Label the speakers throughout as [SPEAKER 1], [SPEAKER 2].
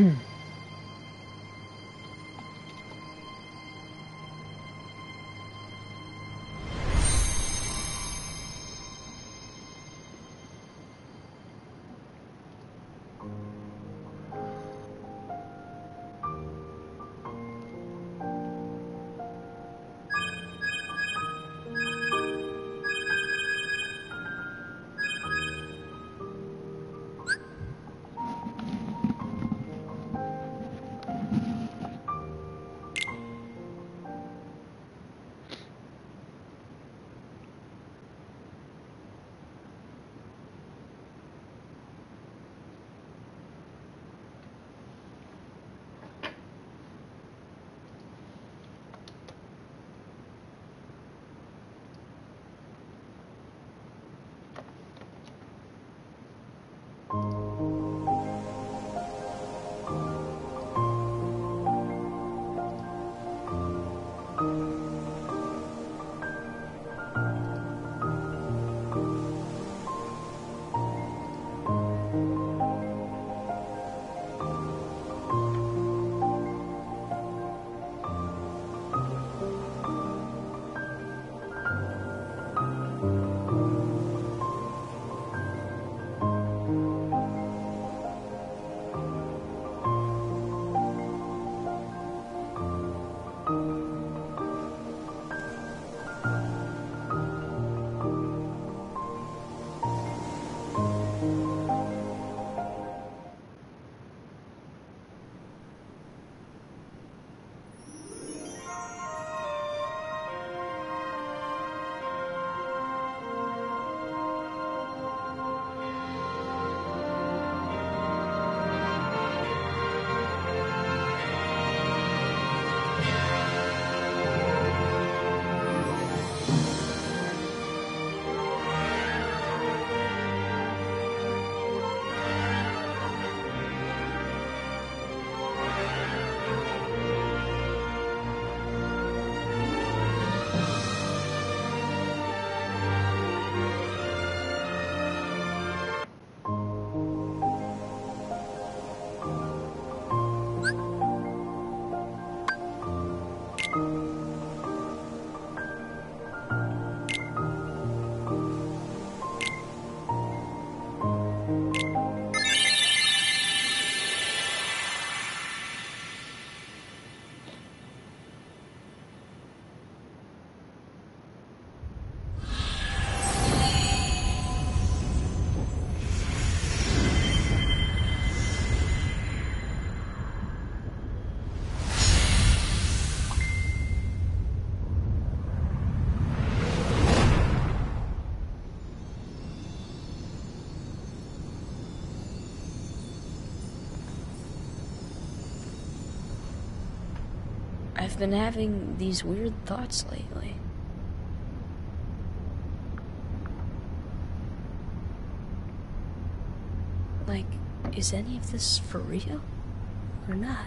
[SPEAKER 1] I've been having these weird thoughts lately. Like, is any of this for real? Or not?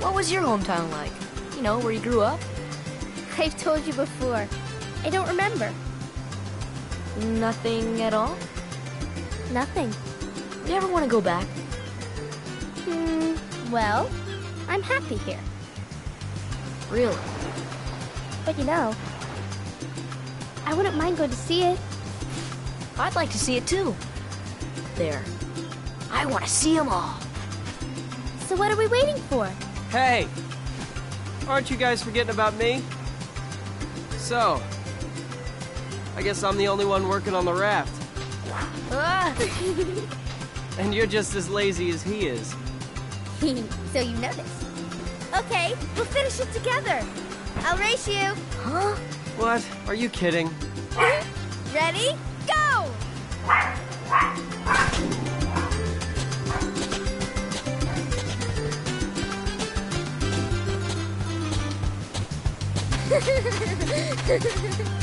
[SPEAKER 1] what was your hometown like? You know, where you grew up?
[SPEAKER 2] I've told you before. I don't remember.
[SPEAKER 1] Nothing at all?
[SPEAKER 2] Nothing.
[SPEAKER 1] You ever want to go back?
[SPEAKER 2] Hmm, well, I'm happy here.
[SPEAKER 1] Really?
[SPEAKER 2] But you know, I wouldn't mind going to see it.
[SPEAKER 1] I'd like to see it too. There. I want to see them all.
[SPEAKER 2] So what are we waiting for?
[SPEAKER 3] Hey! Aren't you guys forgetting about me? So, I guess I'm the only one working on the raft.
[SPEAKER 1] Ah!
[SPEAKER 3] And you're just as lazy as he is.
[SPEAKER 2] so you noticed. Okay, we'll finish it together. I'll race you.
[SPEAKER 1] Huh?
[SPEAKER 3] What? Are you kidding?
[SPEAKER 2] Ready?
[SPEAKER 4] Hey,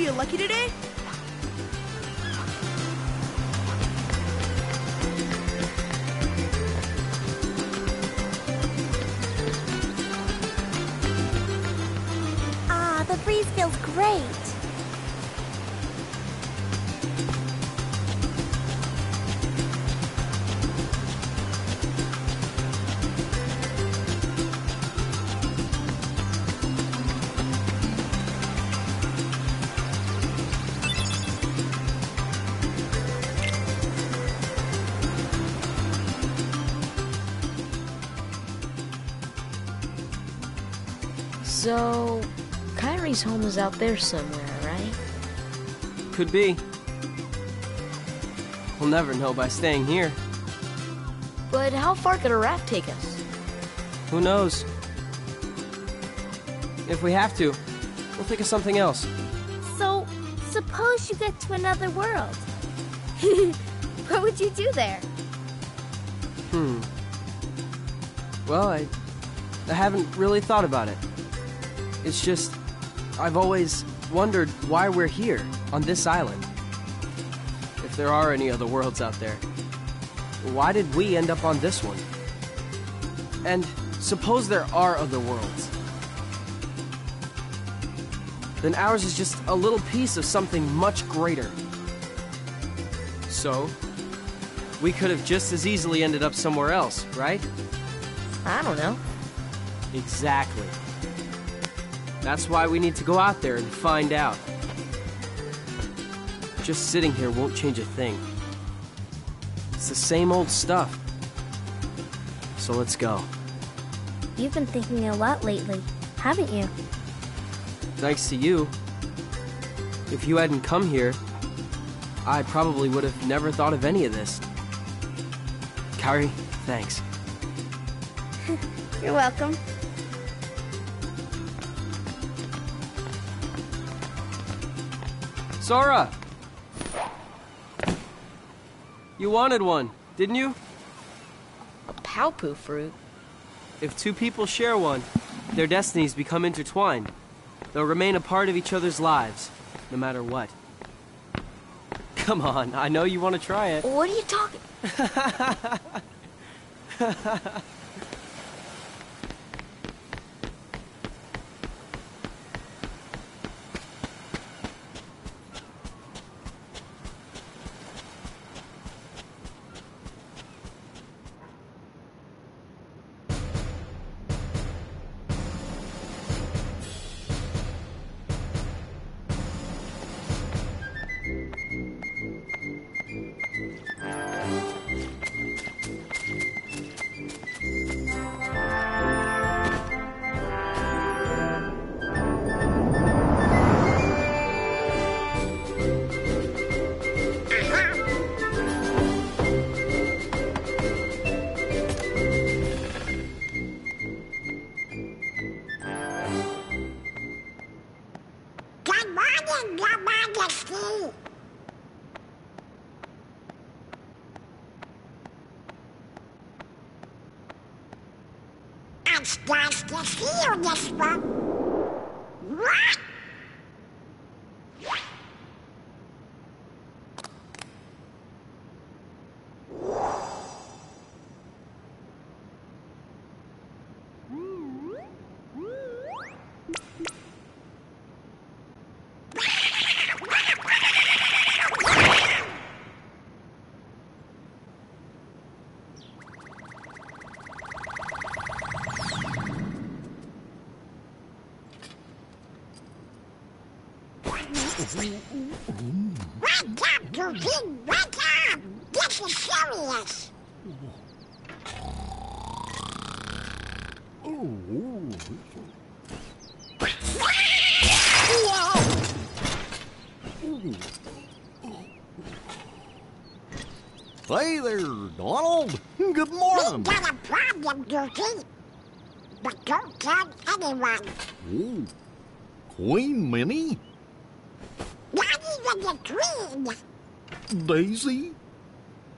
[SPEAKER 4] You feel lucky today?
[SPEAKER 1] Kairi's home is out there somewhere, right?
[SPEAKER 3] Could be. We'll never know by staying here.
[SPEAKER 1] But how far could a raft take us?
[SPEAKER 3] Who knows? If we have to, we'll think of something else.
[SPEAKER 5] So, suppose you get to another world. what would you do there?
[SPEAKER 3] Hmm. Well, I, I haven't really thought about it. It's just, I've always wondered why we're here, on this island. If there are any other worlds out there. Why did we end up on this one? And suppose there are other worlds. Then ours is just a little piece of something much greater. So, we could have just as easily ended up somewhere else, right?
[SPEAKER 1] I don't know.
[SPEAKER 3] Exactly. That's why we need to go out there and find out. Just sitting here won't change a thing. It's the same old stuff. So let's go.
[SPEAKER 5] You've been thinking a lot lately, haven't you?
[SPEAKER 3] Thanks to you. If you hadn't come here, I probably would have never thought of any of this. Kairi, thanks.
[SPEAKER 5] You're welcome.
[SPEAKER 3] Sora! You wanted one, didn't you?
[SPEAKER 1] A Paopu fruit?
[SPEAKER 3] If two people share one, their destinies become intertwined. They'll remain a part of each other's lives, no matter what. Come on, I know you want to try it.
[SPEAKER 1] What are you talking?
[SPEAKER 6] Wake up, Goofy! Wake up! This is serious.
[SPEAKER 7] Hey there, Donald. Good morning.
[SPEAKER 6] We got a problem, Goofy. But don't tell anyone.
[SPEAKER 7] Ooh, Queen Minnie?
[SPEAKER 6] Not even the Queen.
[SPEAKER 7] Daisy?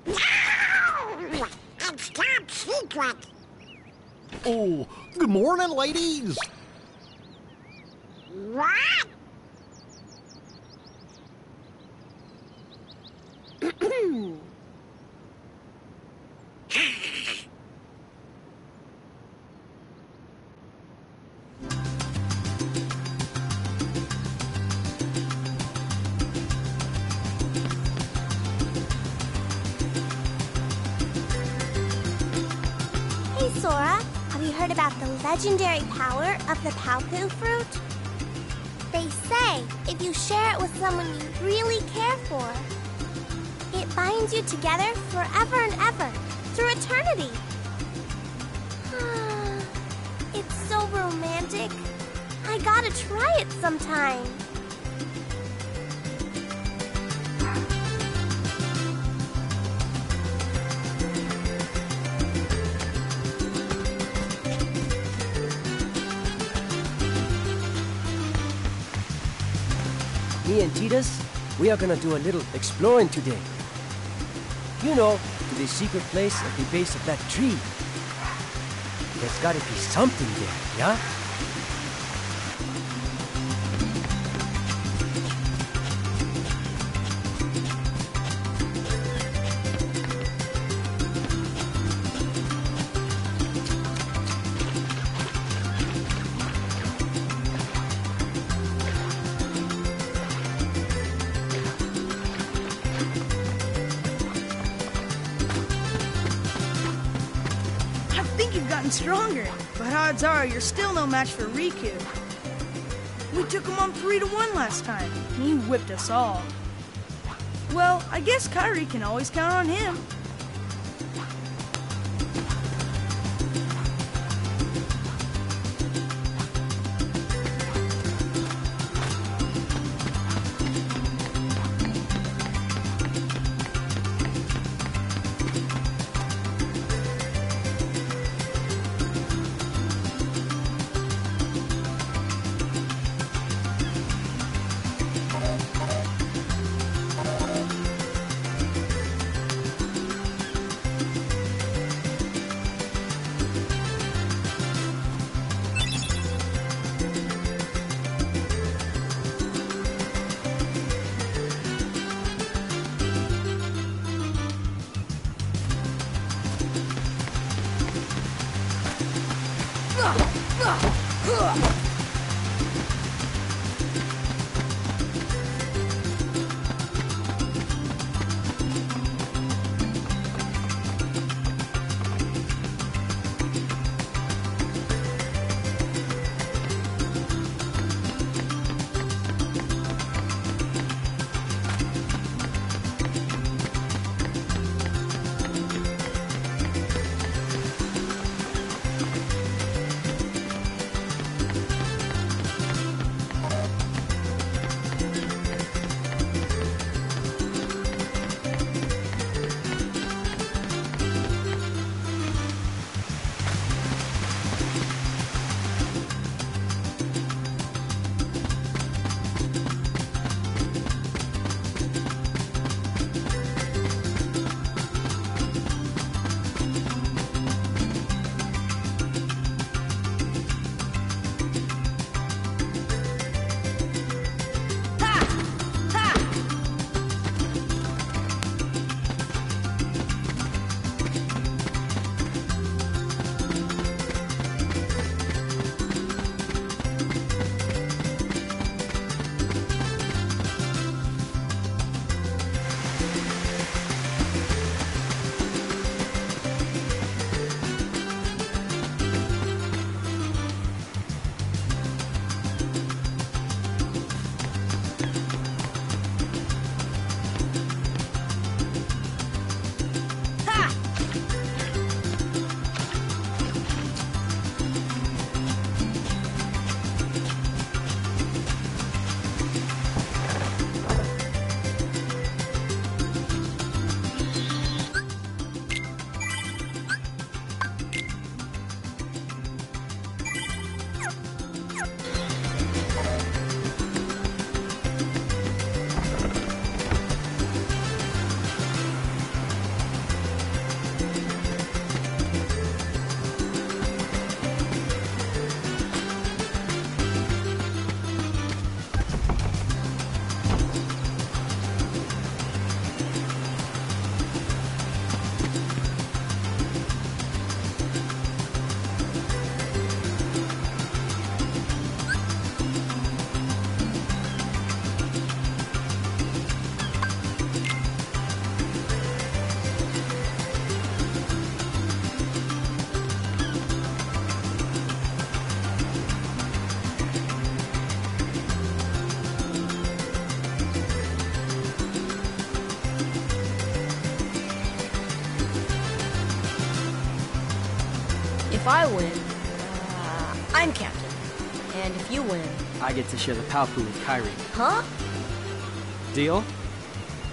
[SPEAKER 6] No! It's top secret.
[SPEAKER 7] Oh, good morning, ladies.
[SPEAKER 5] Legendary power of the Paopu fruit? They say if you share it with someone you really care for, it binds you together forever and ever through eternity. it's so romantic. I gotta try it sometime.
[SPEAKER 3] Tidus, we are gonna do a little exploring today. You know, to the secret place at the base of that tree. There's gotta be something there, yeah?
[SPEAKER 4] Are you're still no match for Riku. We took him on three to one last time, and he whipped us all. Well, I guess Kairi can always count on him.
[SPEAKER 1] I win, uh, I'm captain. And if you win,
[SPEAKER 3] I get to share the Paopu with Kairi.
[SPEAKER 1] huh?
[SPEAKER 3] Deal?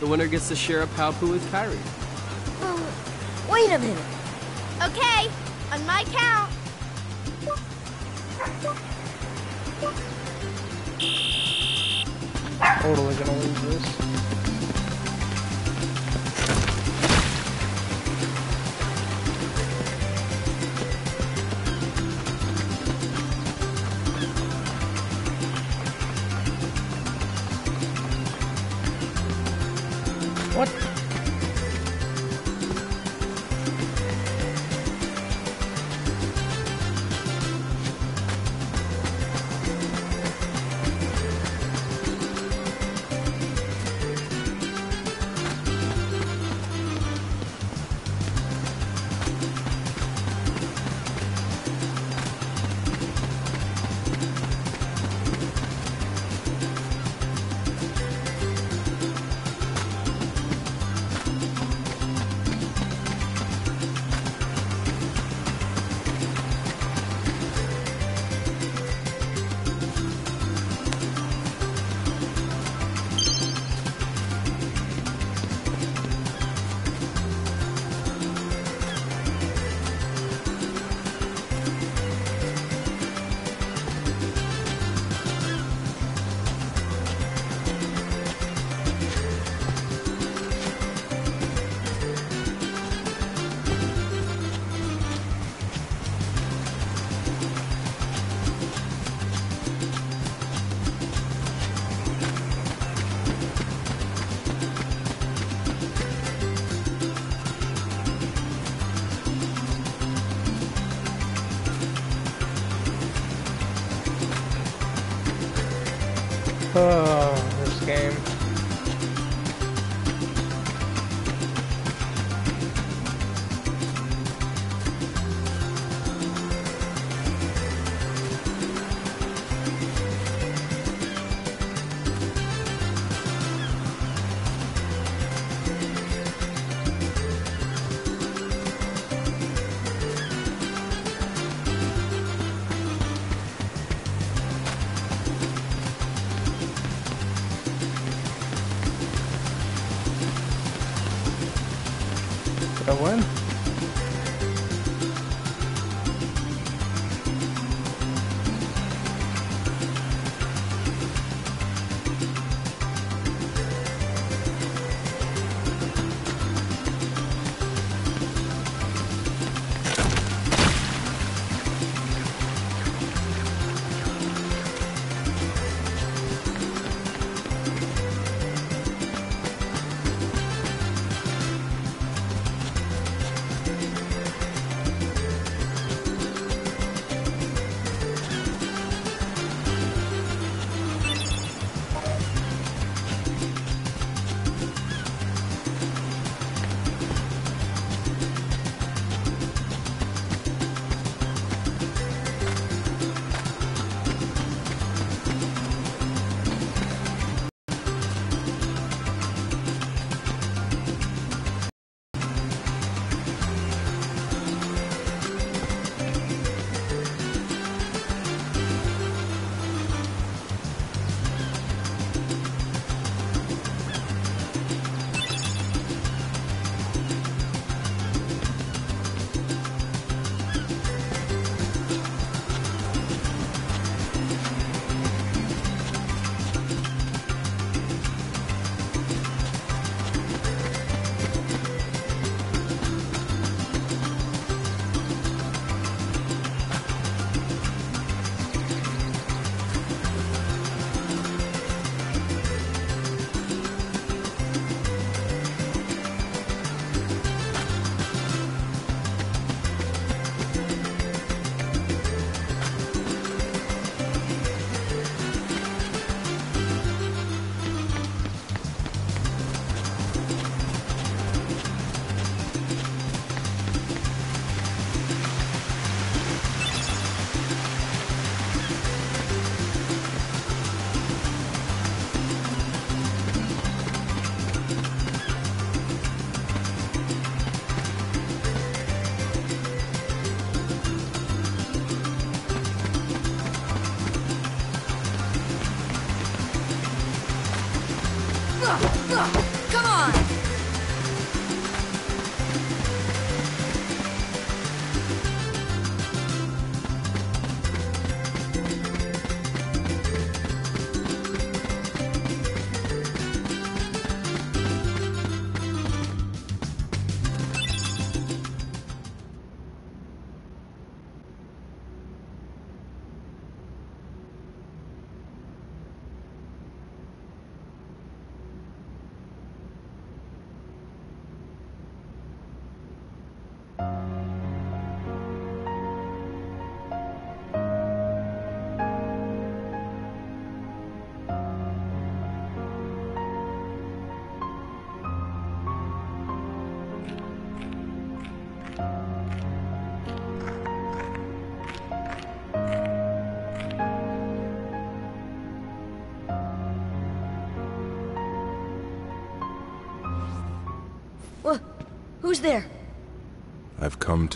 [SPEAKER 3] The winner gets to share a Paopu with Kairi.
[SPEAKER 1] Um, wait a minute.
[SPEAKER 8] Okay, on my count.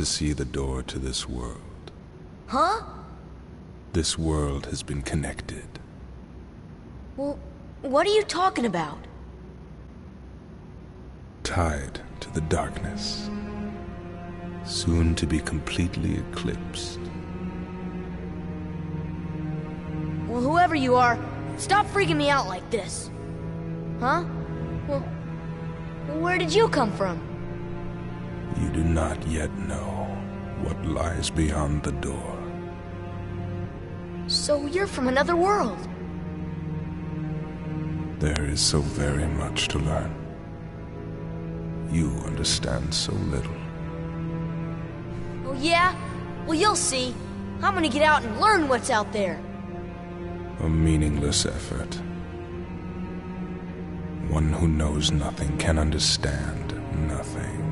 [SPEAKER 9] To see the door to this world.
[SPEAKER 1] Huh?
[SPEAKER 9] This world has been connected.
[SPEAKER 1] Well, what are you talking about?
[SPEAKER 9] tied to the darkness, soon to be completely eclipsed.
[SPEAKER 1] Well, whoever you are, stop freaking me out like this. Huh? Well, where did you come from?
[SPEAKER 9] You do not yet know what lies beyond the door.
[SPEAKER 1] So you're from another world.
[SPEAKER 9] There is so very much to learn. You understand so little.
[SPEAKER 1] Oh, yeah? Well, you'll see. I'm gonna get out and learn what's out there.
[SPEAKER 9] A meaningless effort. One who knows nothing can understand nothing.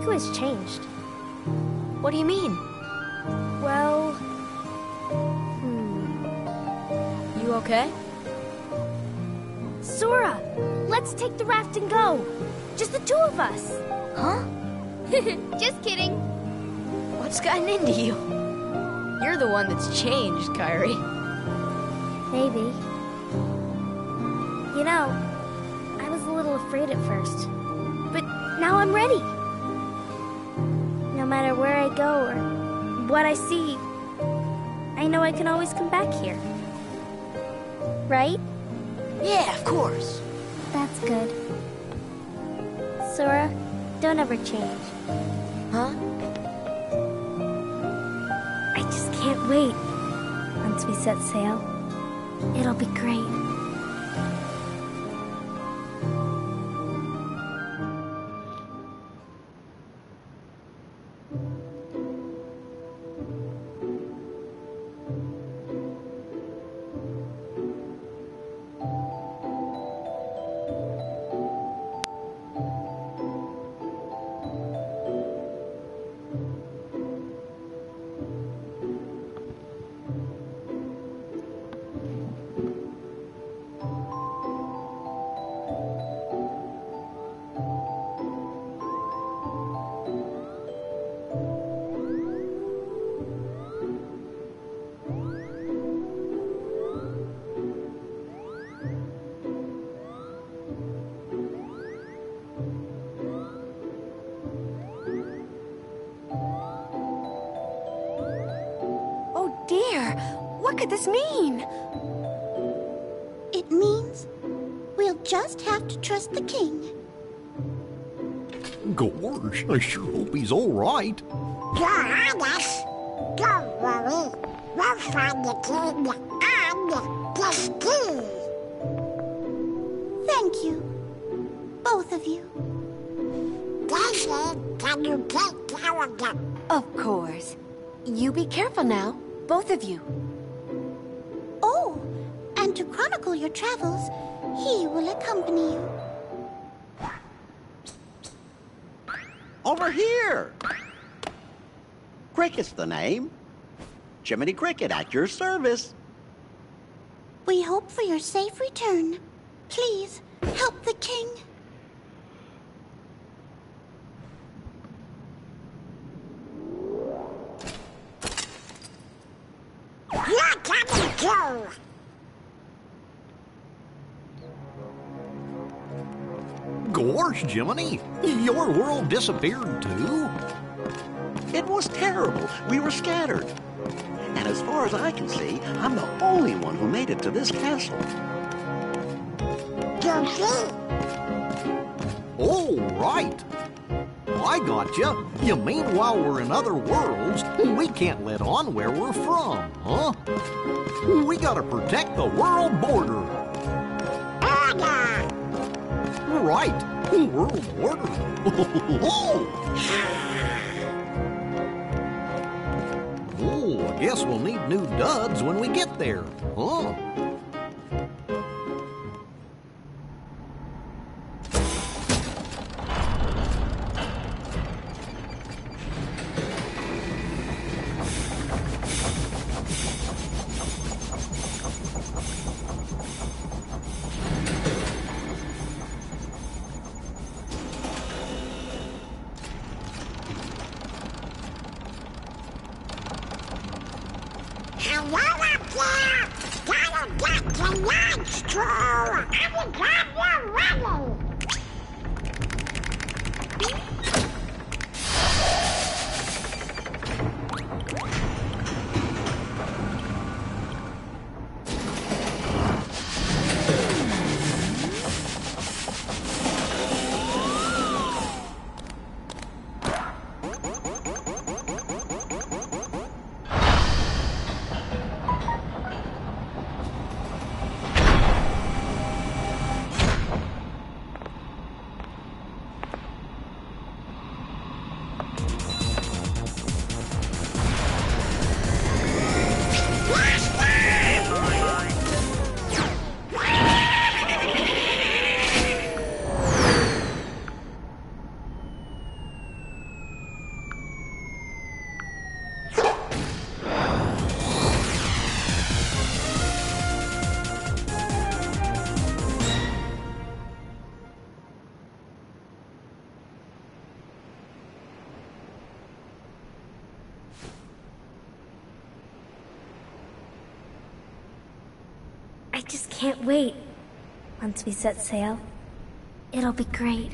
[SPEAKER 5] Riku has changed.
[SPEAKER 1] What do you mean?
[SPEAKER 5] Well, hmm.
[SPEAKER 1] You okay?
[SPEAKER 5] Sora, let's take the raft and go. Just the two of us.
[SPEAKER 1] Huh?
[SPEAKER 5] Just kidding.
[SPEAKER 1] What's gotten into you? You're the one that's changed, Kairi.
[SPEAKER 5] Maybe. What I see, I know I can always come back here. Right?
[SPEAKER 1] Yeah, of course.
[SPEAKER 5] That's good. Sora, don't ever change.
[SPEAKER 1] Huh?
[SPEAKER 5] I just can't wait. Once we set sail, it'll be great.
[SPEAKER 10] Could this mean?
[SPEAKER 6] It means we'll just have to trust the king.
[SPEAKER 7] Gorge, I sure hope he's all right.
[SPEAKER 6] You're honest. Don't worry. We'll find the king and the ski. Thank you. Both of you. Daisy, can you take care of them?
[SPEAKER 10] Of course. You be careful now, both of you.
[SPEAKER 6] And to chronicle your travels, he will accompany you.
[SPEAKER 11] Over here! Cricket's the name. Jiminy Cricket at your service.
[SPEAKER 6] We hope for your safe return. Please, help the king.
[SPEAKER 7] Gorge, Jiminy, your world disappeared too?
[SPEAKER 11] It was terrible. We were scattered. And as far as I can see, I'm the only one who made it to this castle.
[SPEAKER 7] Oh, right. I gotcha. You mean while we're in other worlds, we can't let on where we're from, huh? We gotta protect the world border.
[SPEAKER 6] order.
[SPEAKER 7] Right. World order. oh, I guess we'll need new duds when we get there, huh?
[SPEAKER 5] Wait. Once we set sail, it'll be great.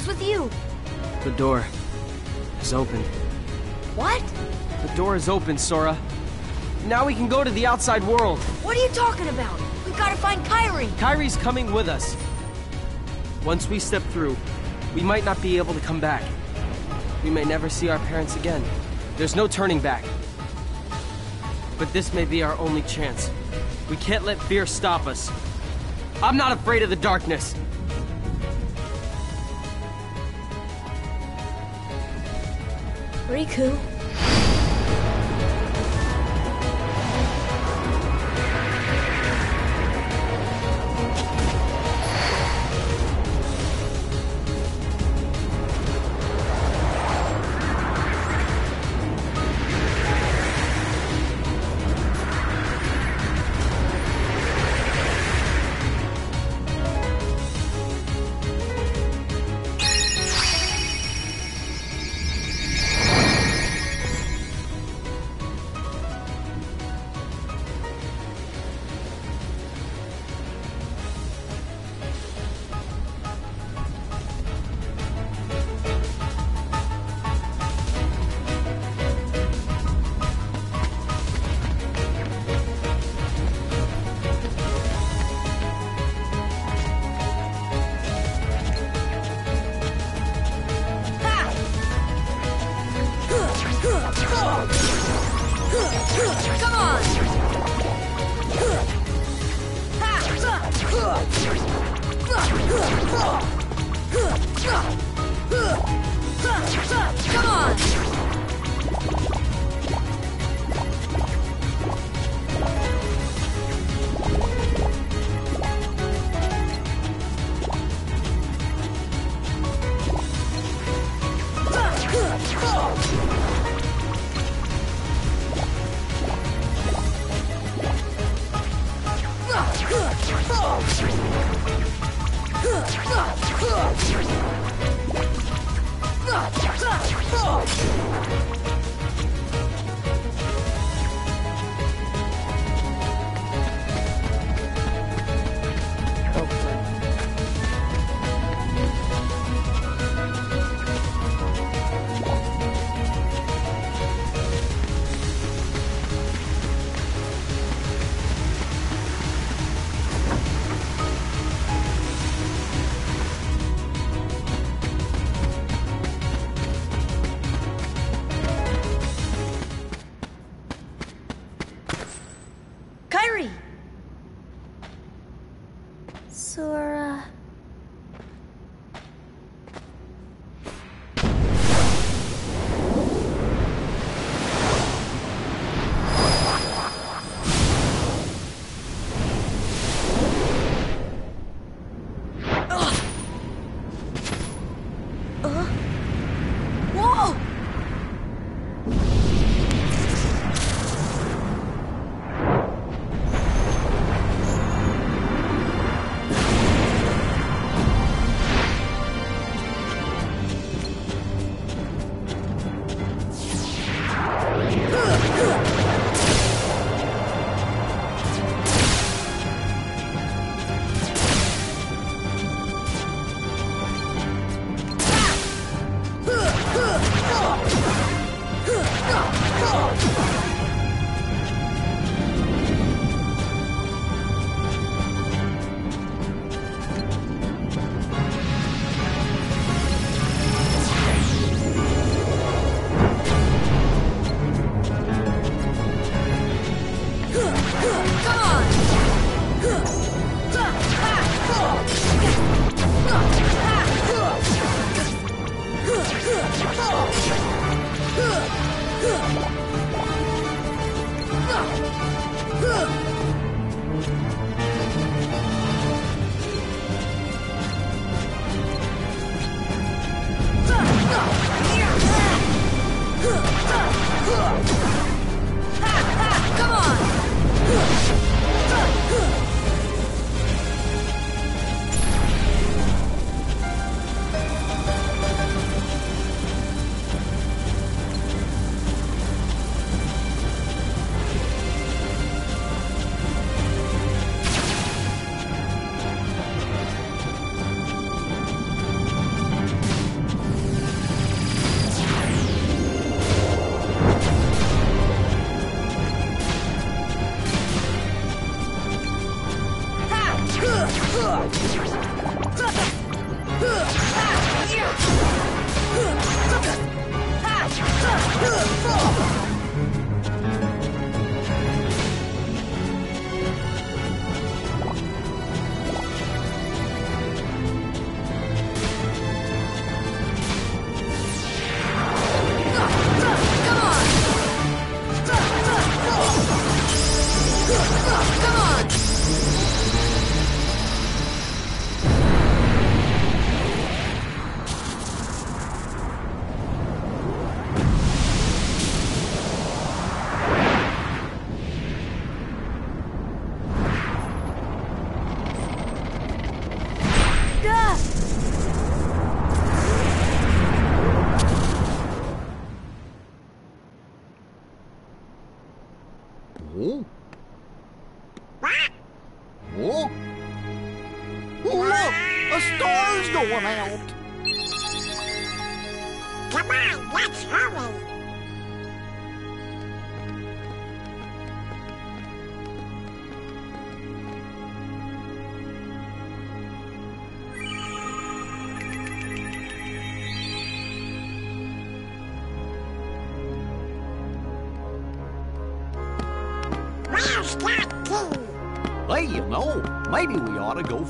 [SPEAKER 1] Was with you.
[SPEAKER 3] The door is open.
[SPEAKER 1] What?
[SPEAKER 3] The door is open, Sora. Now we can go to the outside world.
[SPEAKER 1] What are you talking about? We've got to find Kairi.
[SPEAKER 3] Kairi's coming with us. Once we step through, we might not be able to come back. We may never see our parents again. There's no turning back. But this may be our only chance. We can't let fear stop us. I'm not afraid of the darkness.
[SPEAKER 1] Riku.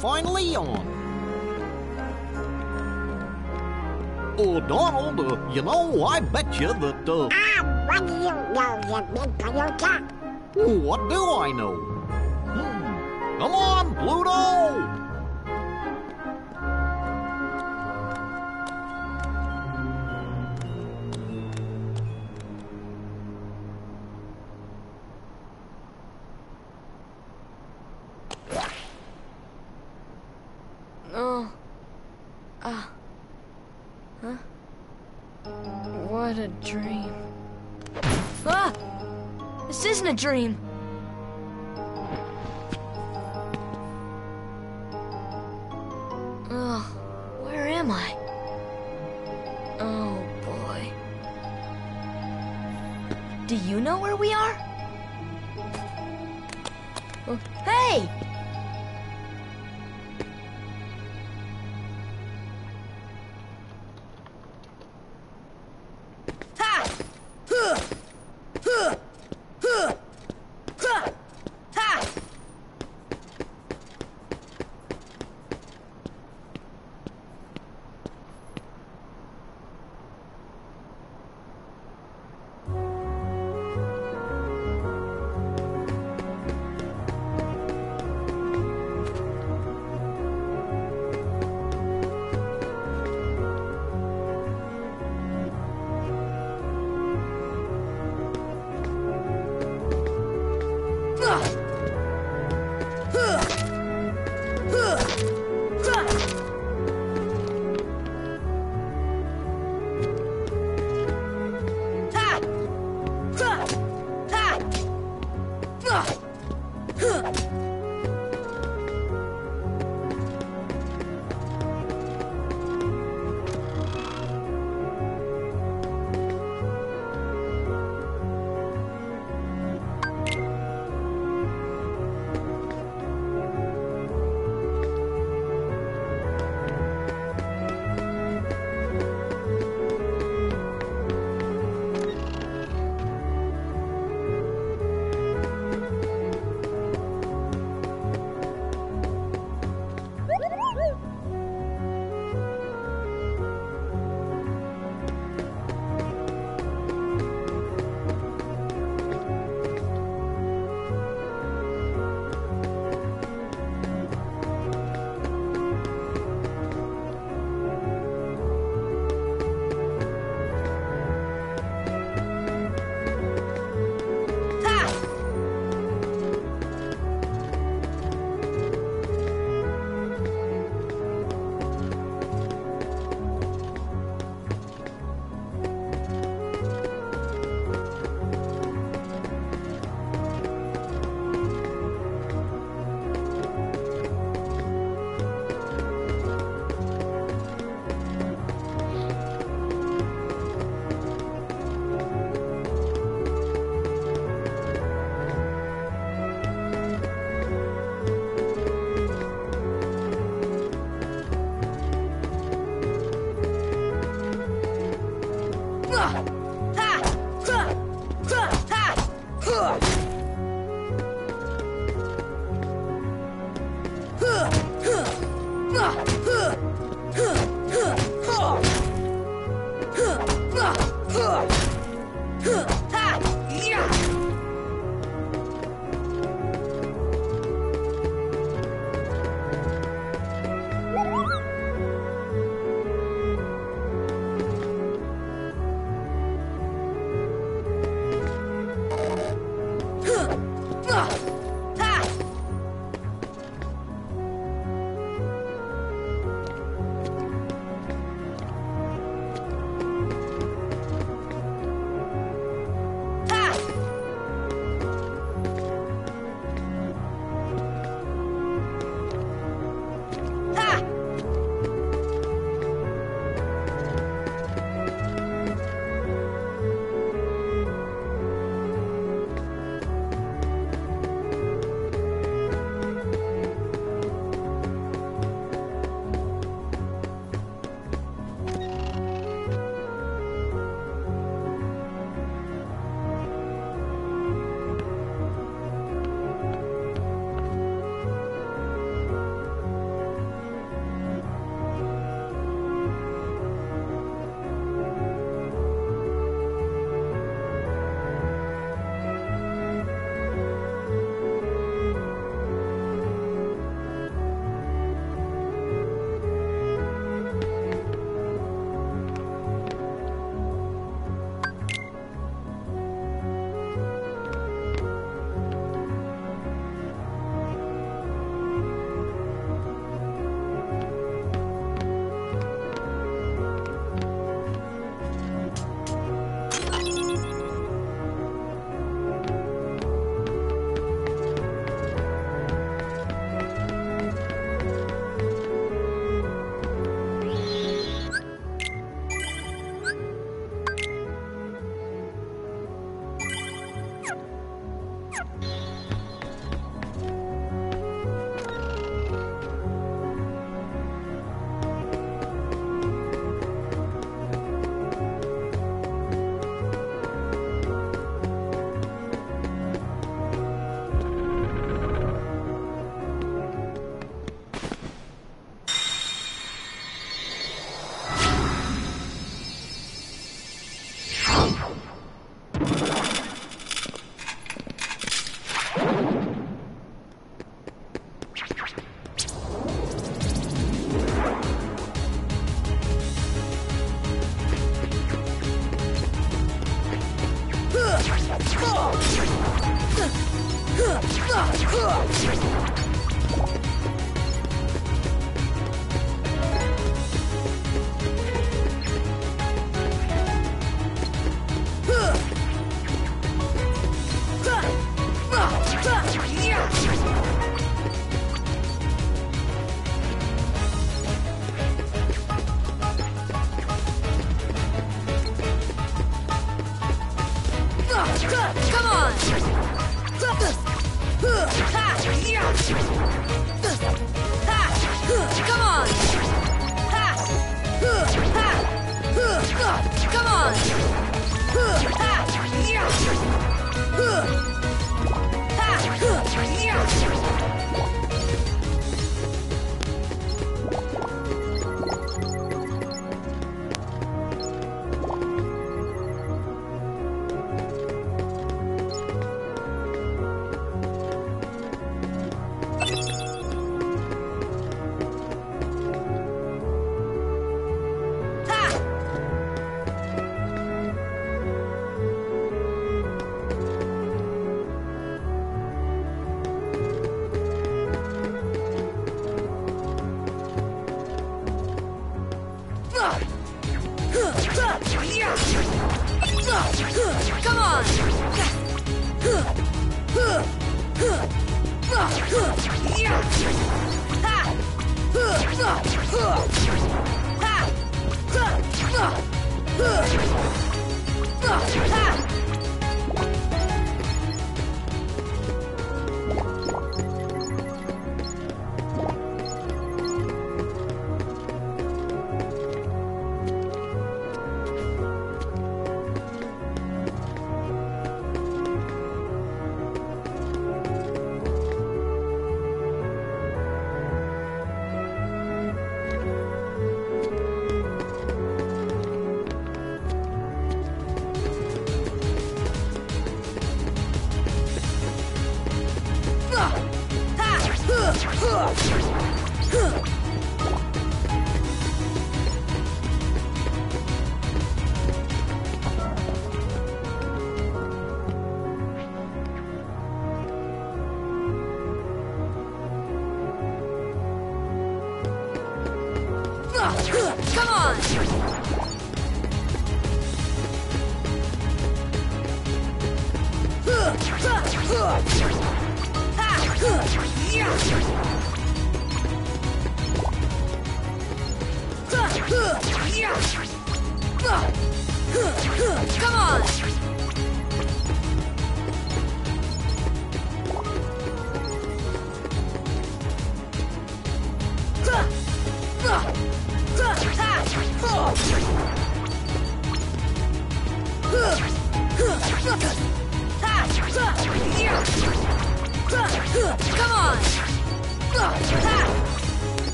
[SPEAKER 7] Find Leon. Oh, Donald, uh, you know, I bet you that, uh,
[SPEAKER 6] Ah, what do you know, you big Toyota?
[SPEAKER 7] what do I know?
[SPEAKER 1] Dream.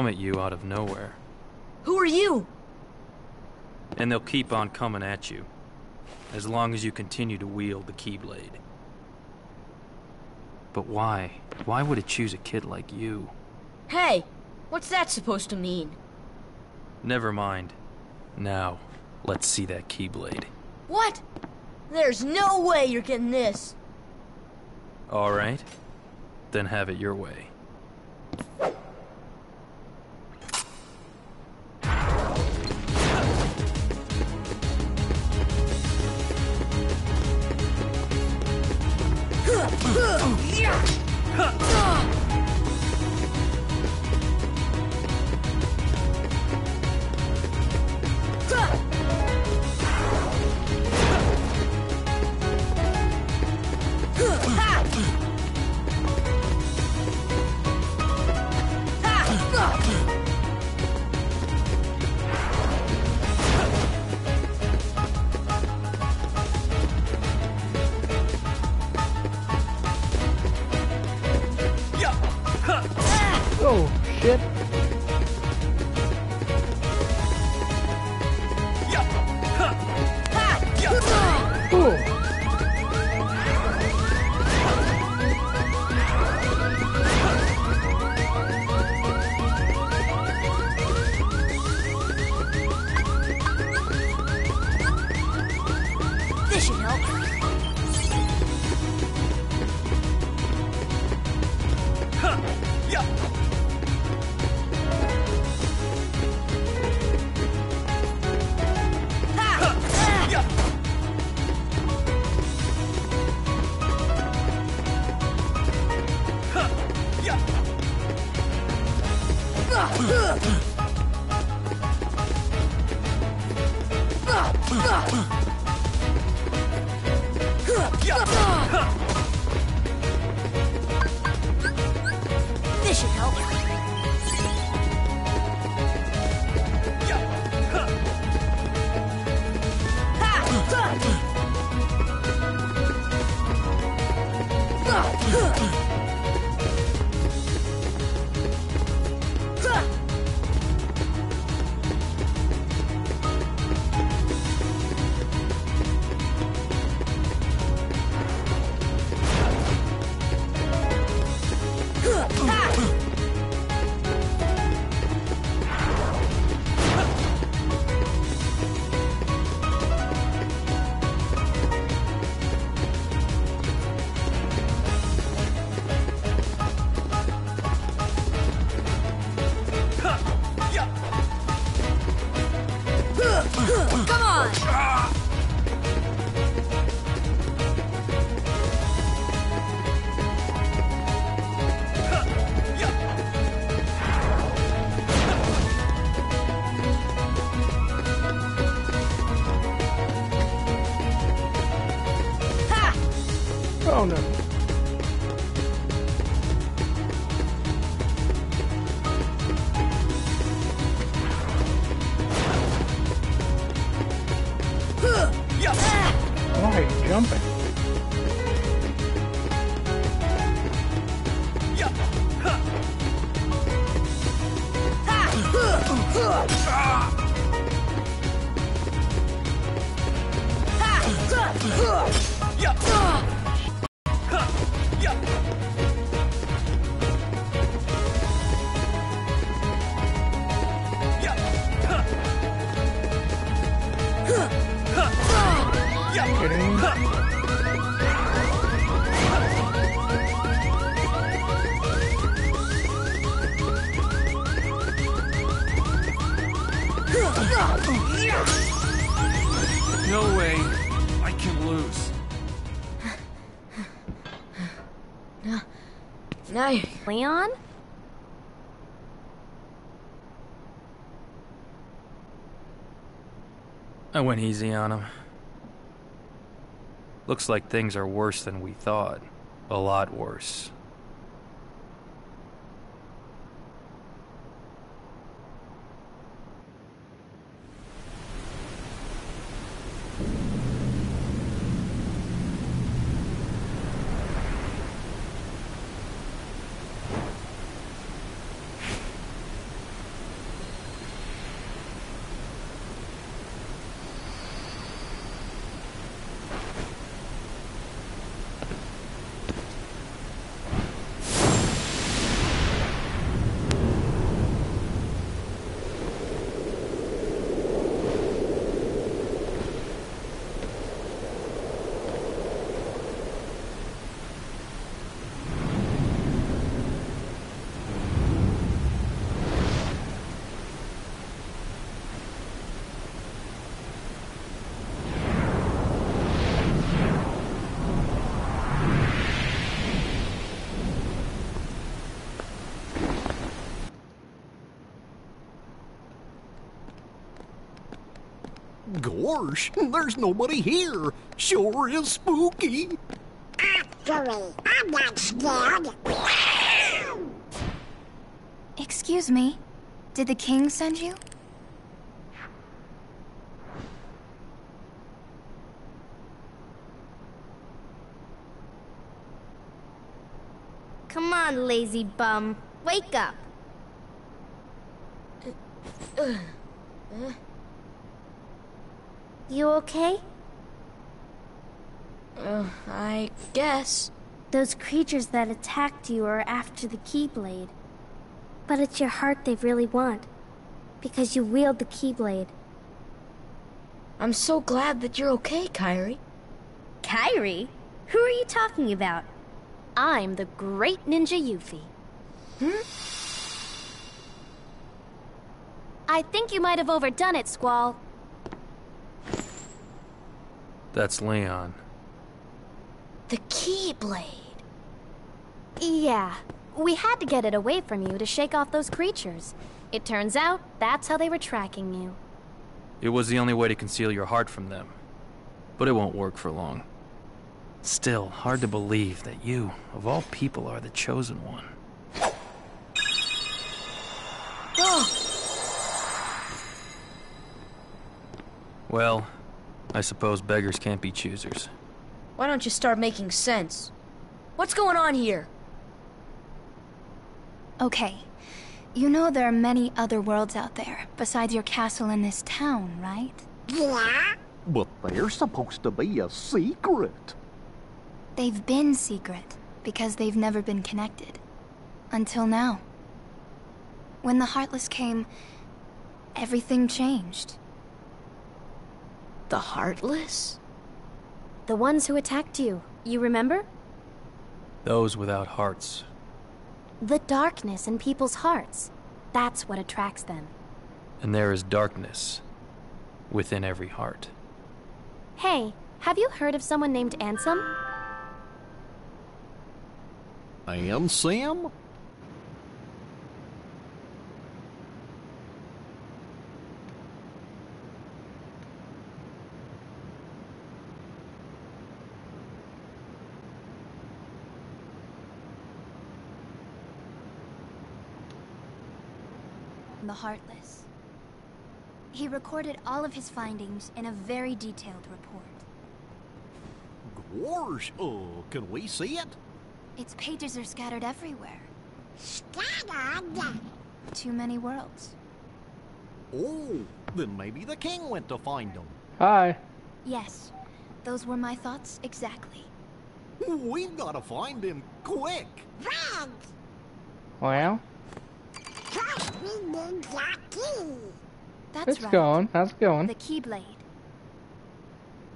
[SPEAKER 1] Come
[SPEAKER 12] at you out of nowhere,
[SPEAKER 1] Who are you?
[SPEAKER 12] and they'll keep on coming at you, as long as you continue to wield the Keyblade. But why? Why would it choose a kid like you?
[SPEAKER 1] Hey, what's that supposed to mean?
[SPEAKER 12] Never mind. Now, let's see that Keyblade.
[SPEAKER 1] What? There's no way you're getting this.
[SPEAKER 12] All right? Then have it your way. 呵呵呀
[SPEAKER 8] 呵 shit.
[SPEAKER 2] Leon?
[SPEAKER 12] I went easy on him. Looks like things are worse than we thought. A lot worse.
[SPEAKER 7] Gorsh, there's nobody here. Sure is spooky.
[SPEAKER 13] Actually, I'm not scared.
[SPEAKER 14] Excuse me. Did the king send you?
[SPEAKER 2] Come on, lazy bum. Wake up.
[SPEAKER 1] Uh, uh, uh, Ugh.
[SPEAKER 5] You okay?
[SPEAKER 1] uh, I guess.
[SPEAKER 5] Those creatures that attacked you are after the Keyblade. But it's your heart they really want. Because you wield the Keyblade.
[SPEAKER 1] I'm so glad that you're okay, Kairi.
[SPEAKER 2] Kairi? Who are you talking about? I'm the great ninja Yuffie.
[SPEAKER 1] Hmm?
[SPEAKER 2] I think you might have overdone it, Squall.
[SPEAKER 12] That's Leon.
[SPEAKER 1] The Keyblade.
[SPEAKER 2] Yeah, we had to get it away from you to shake off those creatures. It turns out that's how they were tracking you.
[SPEAKER 12] It was the only way to conceal your heart from them. But it won't work for long. Still, hard to believe that you, of all people, are the chosen one.
[SPEAKER 1] Oh,
[SPEAKER 12] Well, I suppose beggars can't be choosers.
[SPEAKER 1] why don't you start making sense? What's going on here?
[SPEAKER 14] Okay. You know there are many other worlds out there besides your castle in this town, right?
[SPEAKER 6] Yeah?
[SPEAKER 7] But they're supposed to be a secret.
[SPEAKER 14] They've been secret because they've never been connected. Until now. When the Heartless came, everything changed.
[SPEAKER 1] The Heartless?
[SPEAKER 2] The ones who attacked you, you remember?
[SPEAKER 12] Those without hearts.
[SPEAKER 2] The darkness in people's hearts. That's what attracts them.
[SPEAKER 12] And there is darkness within every heart.
[SPEAKER 2] Hey, have you heard of someone named Ansem?
[SPEAKER 7] I am
[SPEAKER 14] Sam? Heartless. He recorded all of his findings in a very detailed report.
[SPEAKER 7] Gosh, uh, Oh, can we see it?
[SPEAKER 14] Its pages are scattered everywhere.
[SPEAKER 6] Scattered.
[SPEAKER 14] Too many worlds.
[SPEAKER 7] Oh, then maybe the king went to find them.
[SPEAKER 8] Hi.
[SPEAKER 14] Yes, those were my thoughts exactly.
[SPEAKER 7] We've got to find him quick.
[SPEAKER 6] Red.
[SPEAKER 8] Well,
[SPEAKER 6] First we need the key.
[SPEAKER 14] That's
[SPEAKER 8] it's
[SPEAKER 14] right.
[SPEAKER 8] going. How's it going?
[SPEAKER 14] The Keyblade.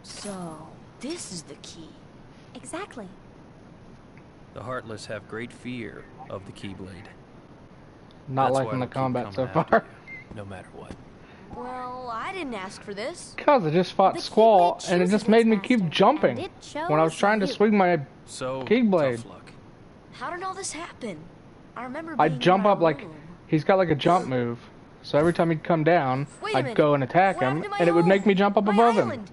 [SPEAKER 1] So, this is the key.
[SPEAKER 2] Exactly.
[SPEAKER 12] The Heartless have great fear of the Keyblade.
[SPEAKER 8] Not
[SPEAKER 12] That's
[SPEAKER 8] liking the combat so far.
[SPEAKER 12] you, no matter what.
[SPEAKER 1] Well, I didn't ask for this.
[SPEAKER 8] Because I just fought
[SPEAKER 2] The
[SPEAKER 8] Squall, and it just made me keep jumping
[SPEAKER 2] and it chose
[SPEAKER 8] when I was trying to swing my.
[SPEAKER 12] So,
[SPEAKER 8] Keyblade.
[SPEAKER 12] tough luck.
[SPEAKER 1] How did all this happen? I remember being
[SPEAKER 8] I'd jump
[SPEAKER 1] my
[SPEAKER 8] up like
[SPEAKER 1] room.
[SPEAKER 8] He's got like a jump move, so every time he'd come down,
[SPEAKER 1] Wait a
[SPEAKER 8] I'd go and attack
[SPEAKER 1] What
[SPEAKER 8] him,
[SPEAKER 1] happened to
[SPEAKER 8] and it would make me jump up
[SPEAKER 1] My
[SPEAKER 8] above him.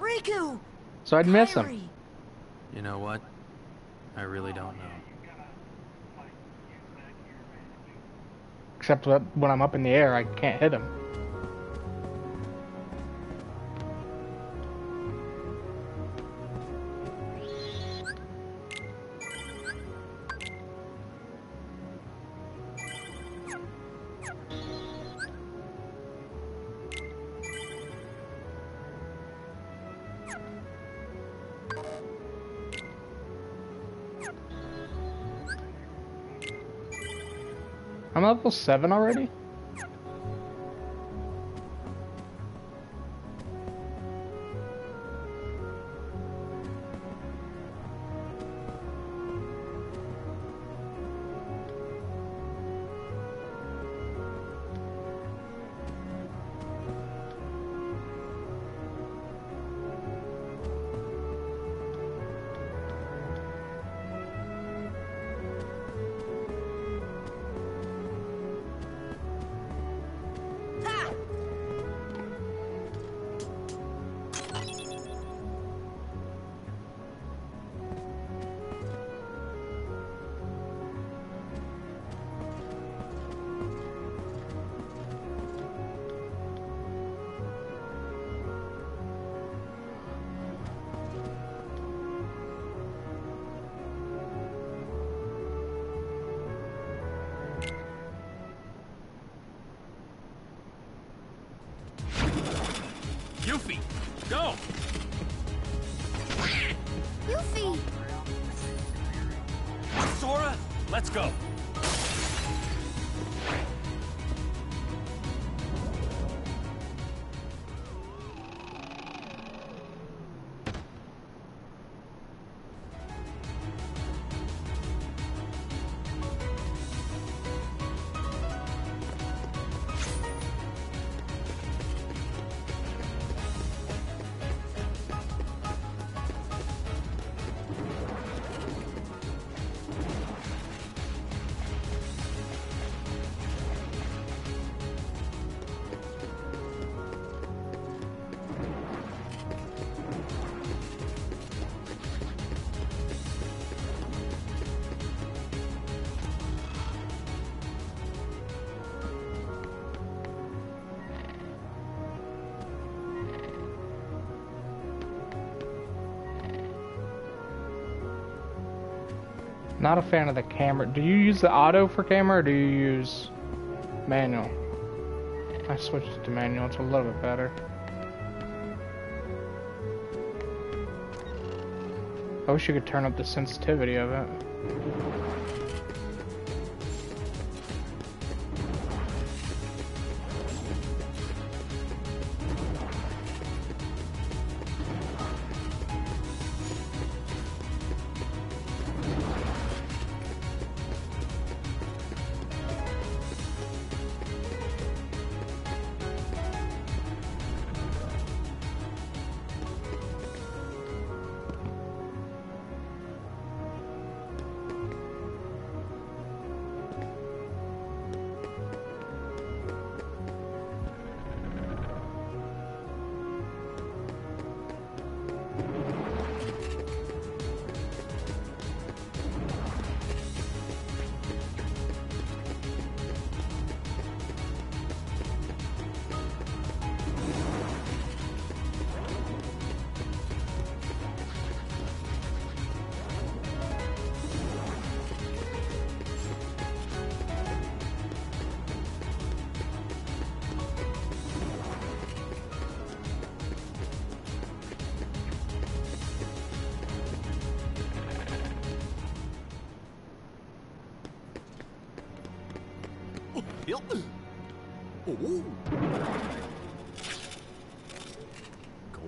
[SPEAKER 1] Riku!
[SPEAKER 8] so I'd miss him.
[SPEAKER 12] You know what? I really don't know.
[SPEAKER 8] Except that when I'm up in the air, I can't hit him. I'm level 7 already? Not a fan of the camera. Do you use the auto for camera or do you use manual? I switched it to manual. It's a little bit better. I wish you could turn up the sensitivity of it.
[SPEAKER 7] Oh.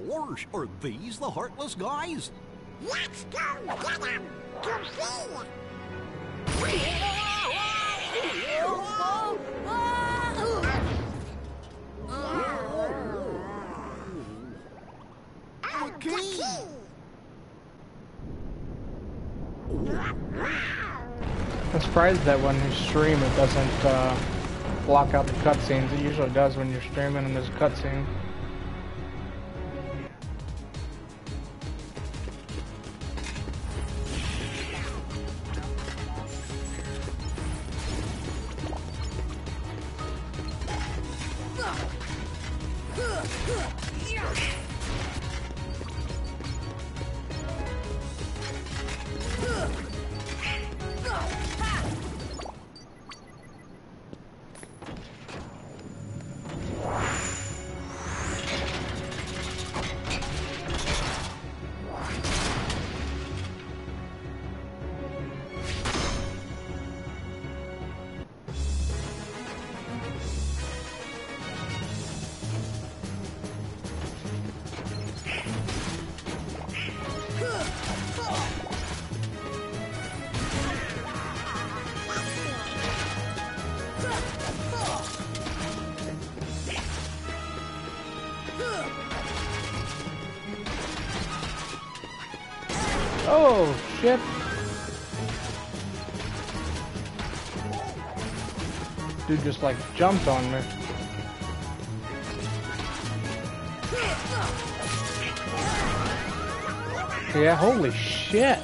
[SPEAKER 7] Gosh, are these the Heartless guys?
[SPEAKER 6] Let's go get them! Goofy!
[SPEAKER 7] Okay.
[SPEAKER 8] I'm surprised that when you stream it doesn't uh, block out the cutscenes. It usually does when you're streaming and there's a cutscene. Just like jumped on me. Yeah, holy shit.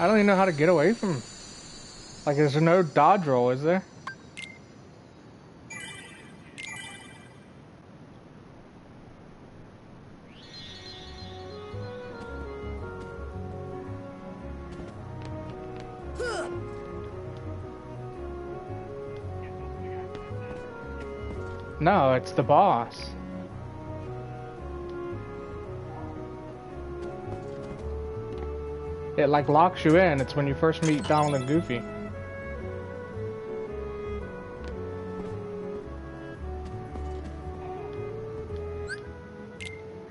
[SPEAKER 8] I don't even know how to get away from. Like, there's no dodge roll, is there? No, it's the boss. It like locks you in. It's when you first meet Donald and Goofy.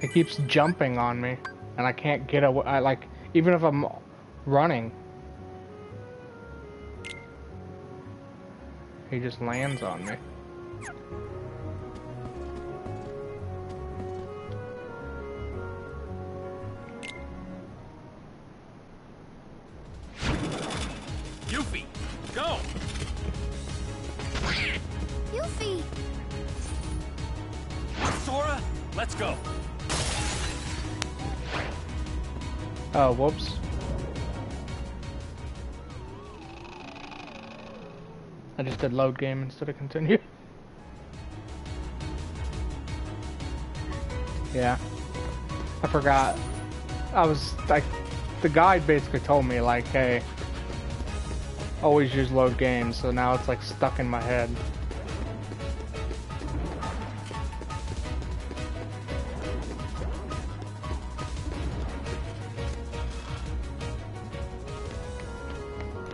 [SPEAKER 8] It keeps jumping on me, and I can't get away. I like even if I'm running, he just lands on me. Load game instead of continue. yeah. I forgot. I was like, the guide basically told me like, hey, always use load games, so now it's like stuck in my head.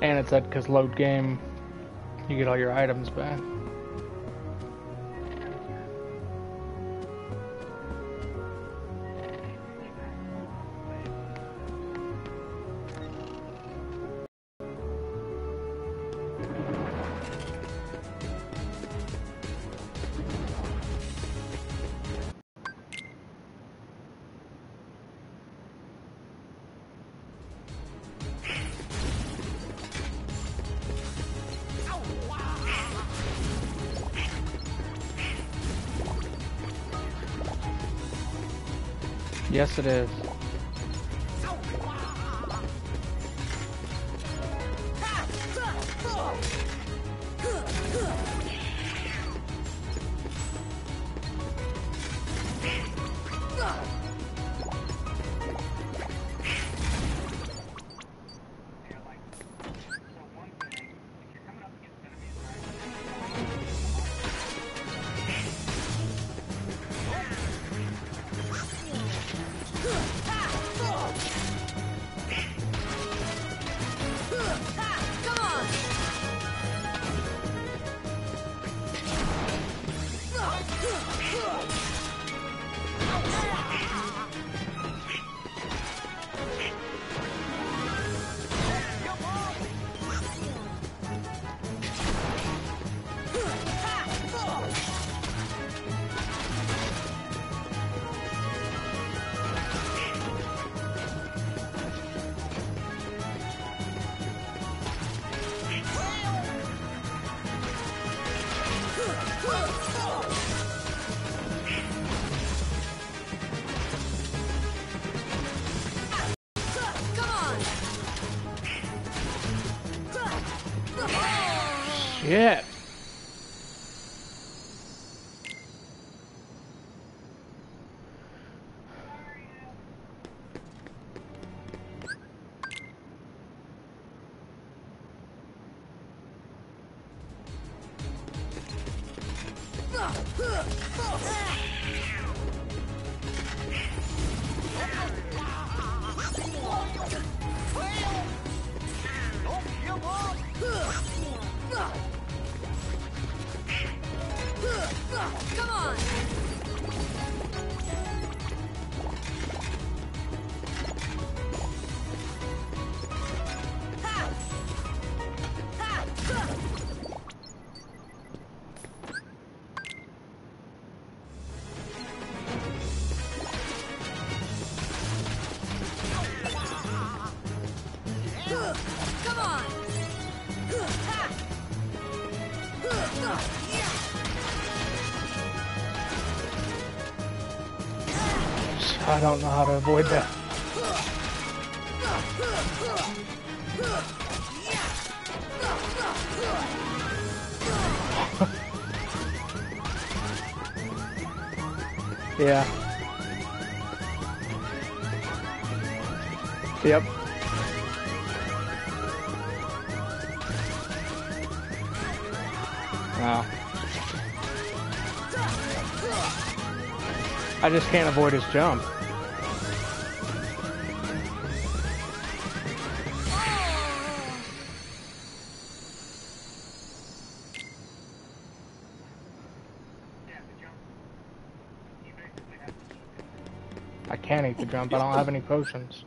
[SPEAKER 8] And it said because load game, you get all your items back. Yes, it
[SPEAKER 15] I don't know how to avoid that. yeah. Yep. Wow. I just can't avoid his jump. Jump, I don't have any potions.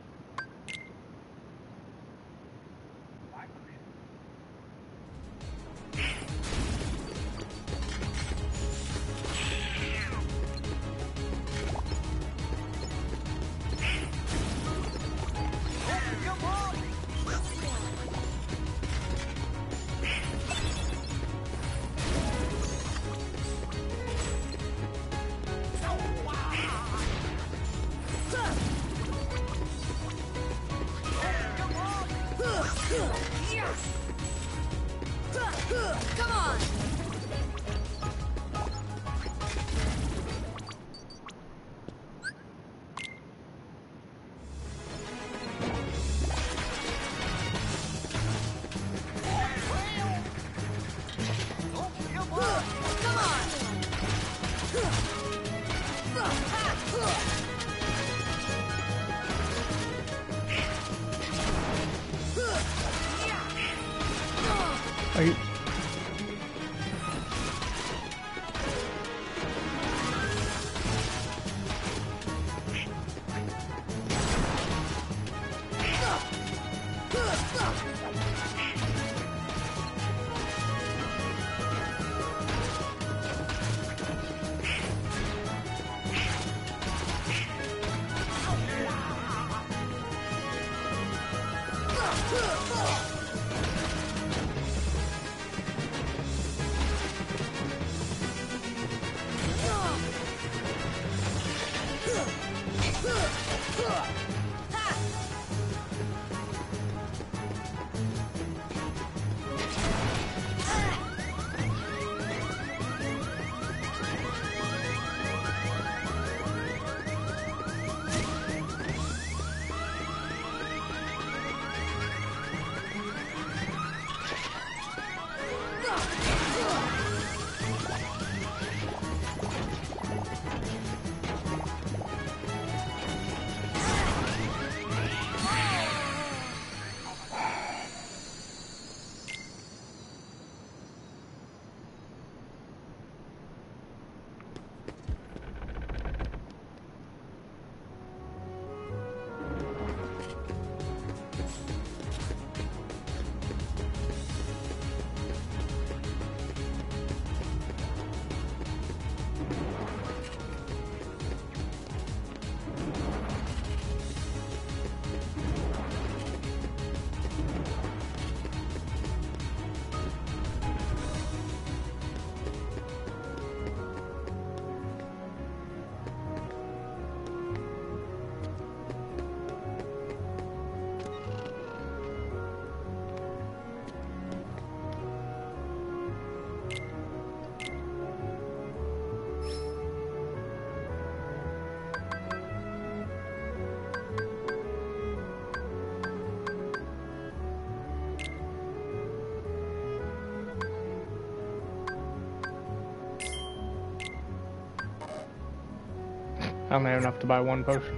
[SPEAKER 15] I only have enough to buy one potion.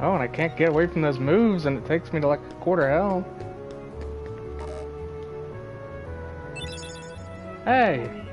[SPEAKER 15] Oh, and I can't get away from those moves, and it takes me to like a quarter health. Hey!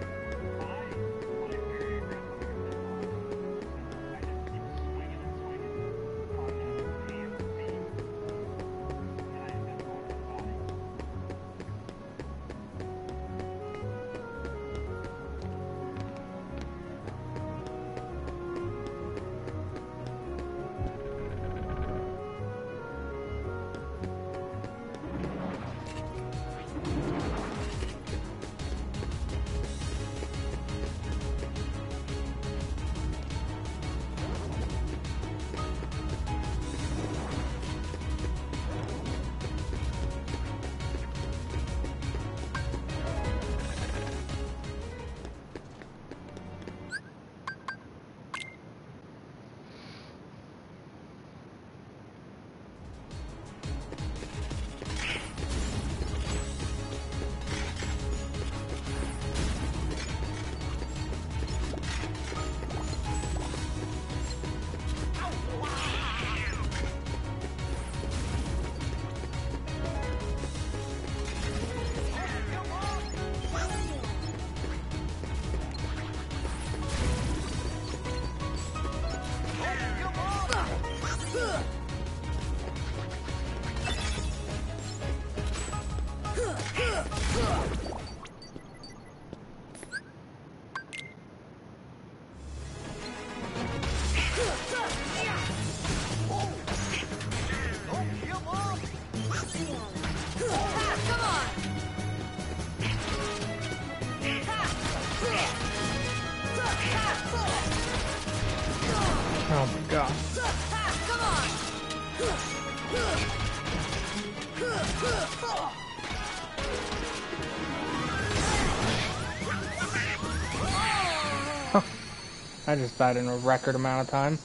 [SPEAKER 15] I just died in a record amount of time.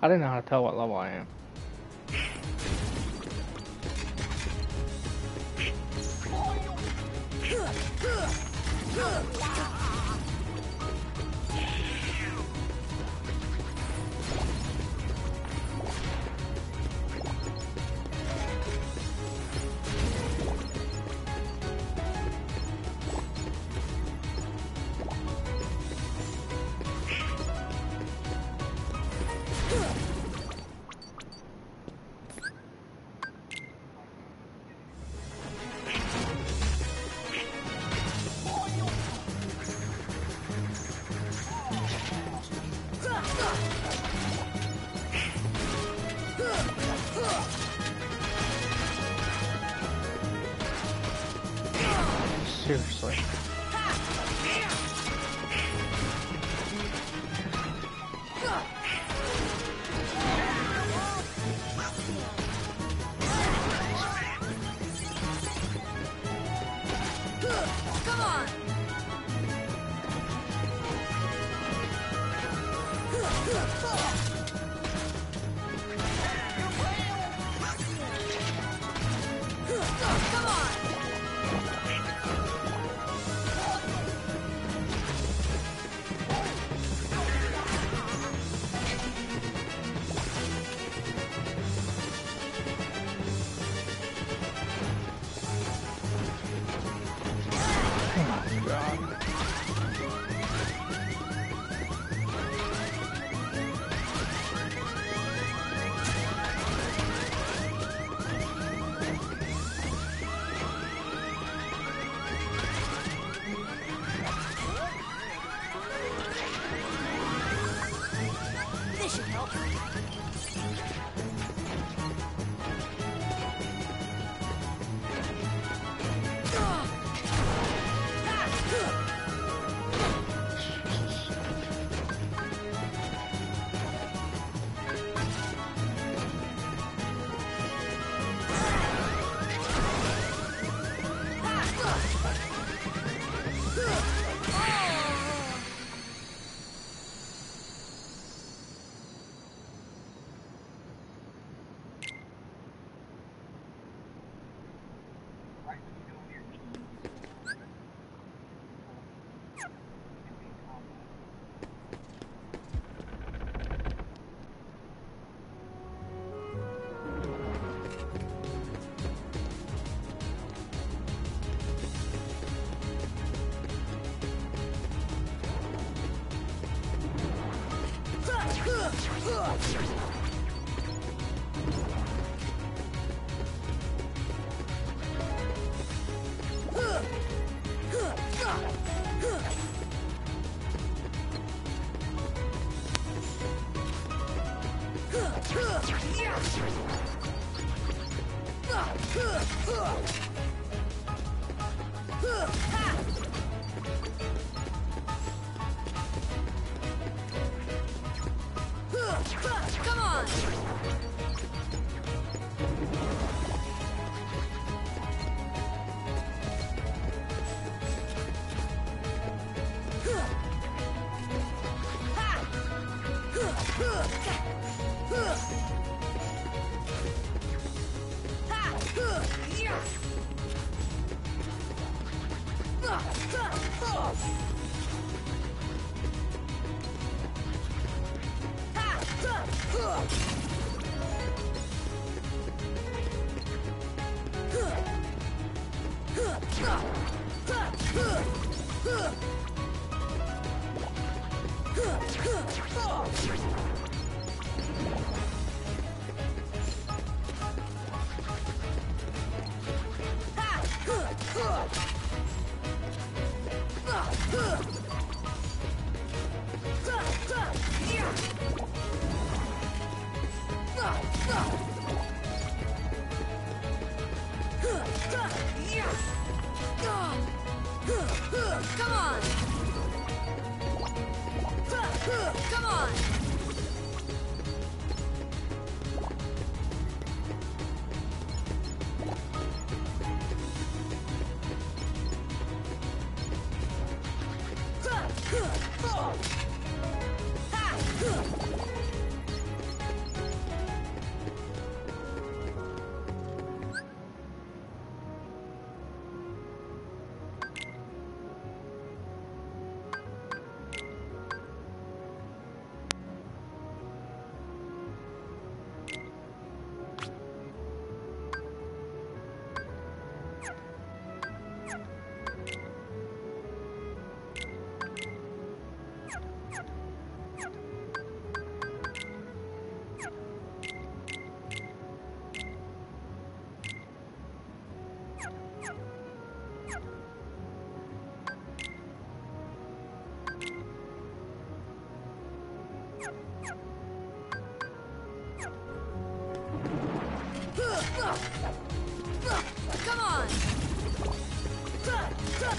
[SPEAKER 15] I didn't know how to tell what level I am.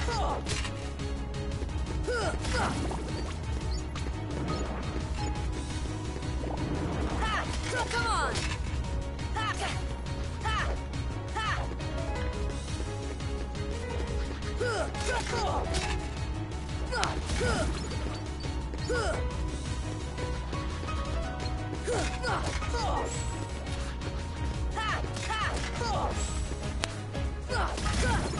[SPEAKER 1] Ha! Come on! Ha! Ha! Ha!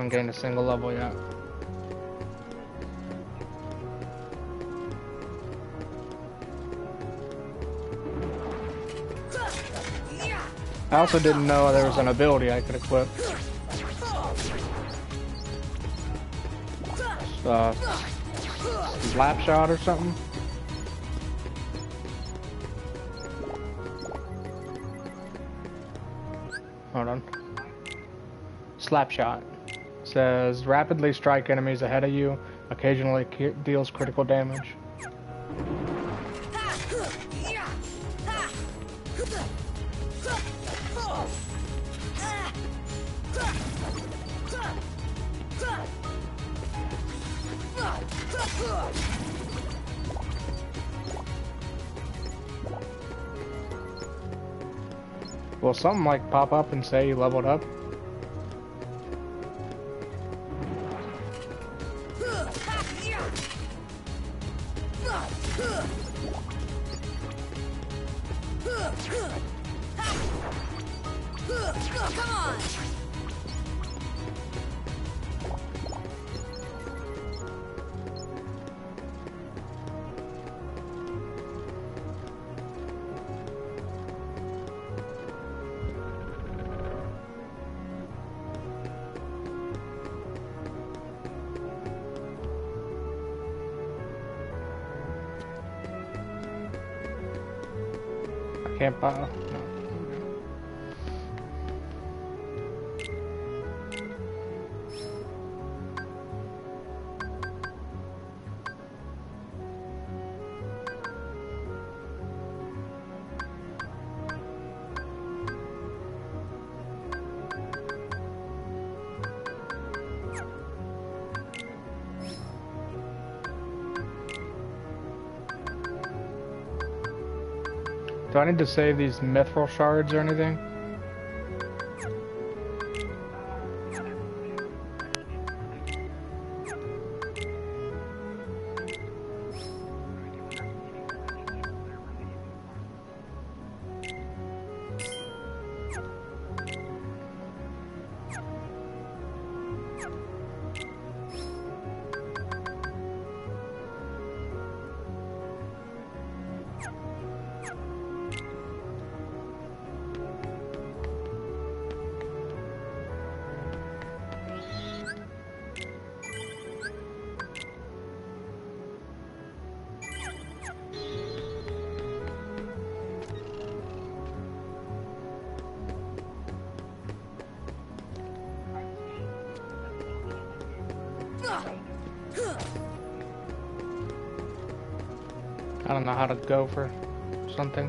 [SPEAKER 8] Haven't gained a single level yet. I also didn't know there was an ability I could equip. Uh, slap shot or something. Hold on. Slap shot. Says rapidly strike enemies ahead of you. Occasionally deals critical damage. Will something like pop up and say you leveled up? To save these mithril shards or anything? Go for something.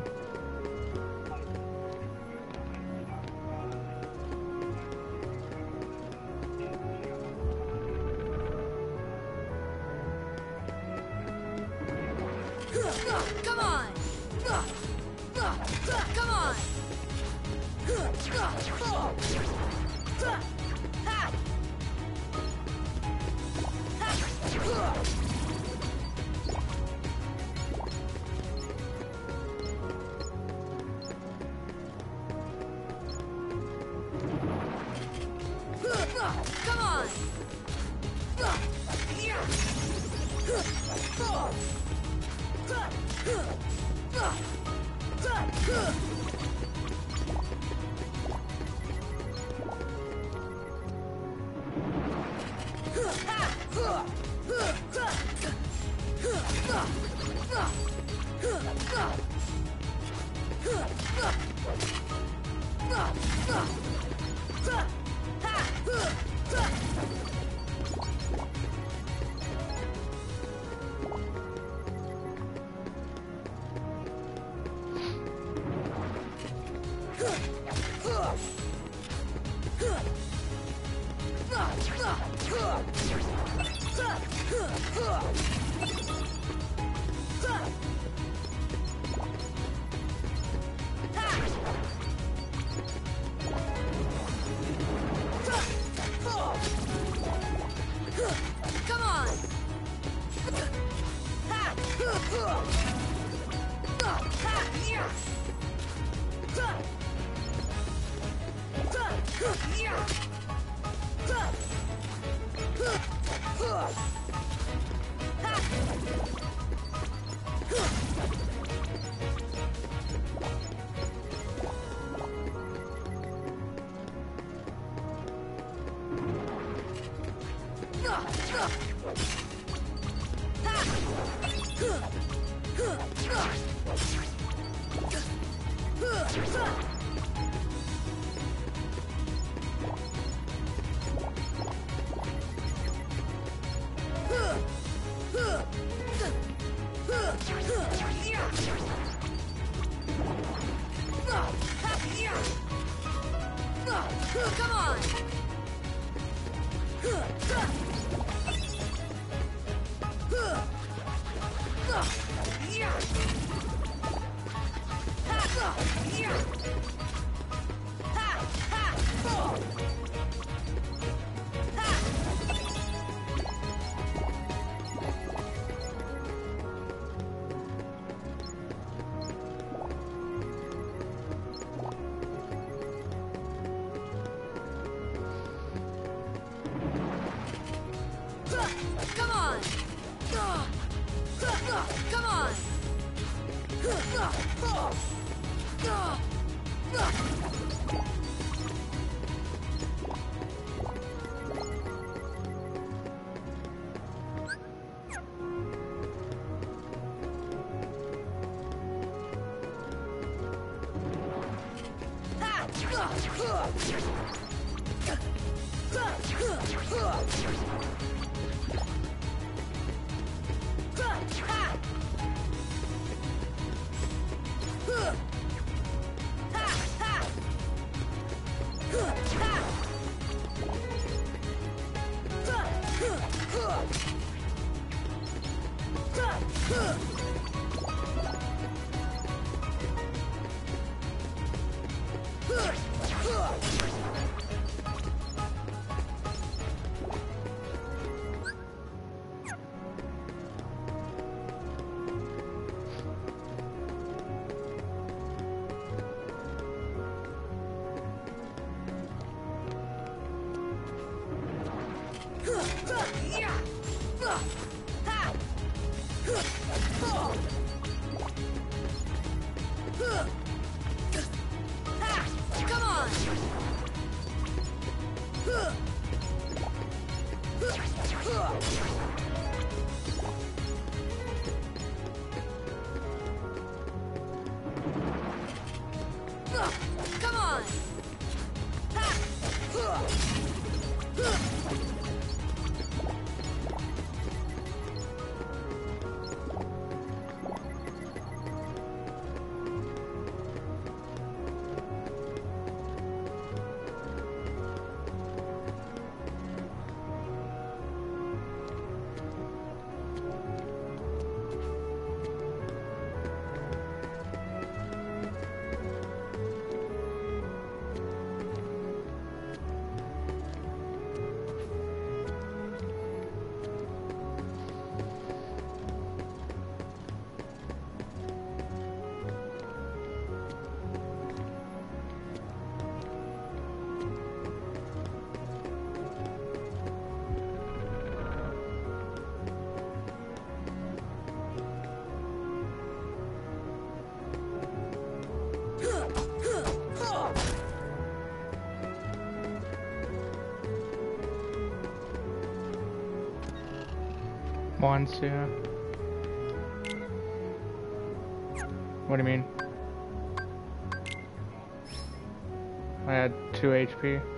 [SPEAKER 1] Come
[SPEAKER 15] Once, yeah. What do you mean? I had 2 HP.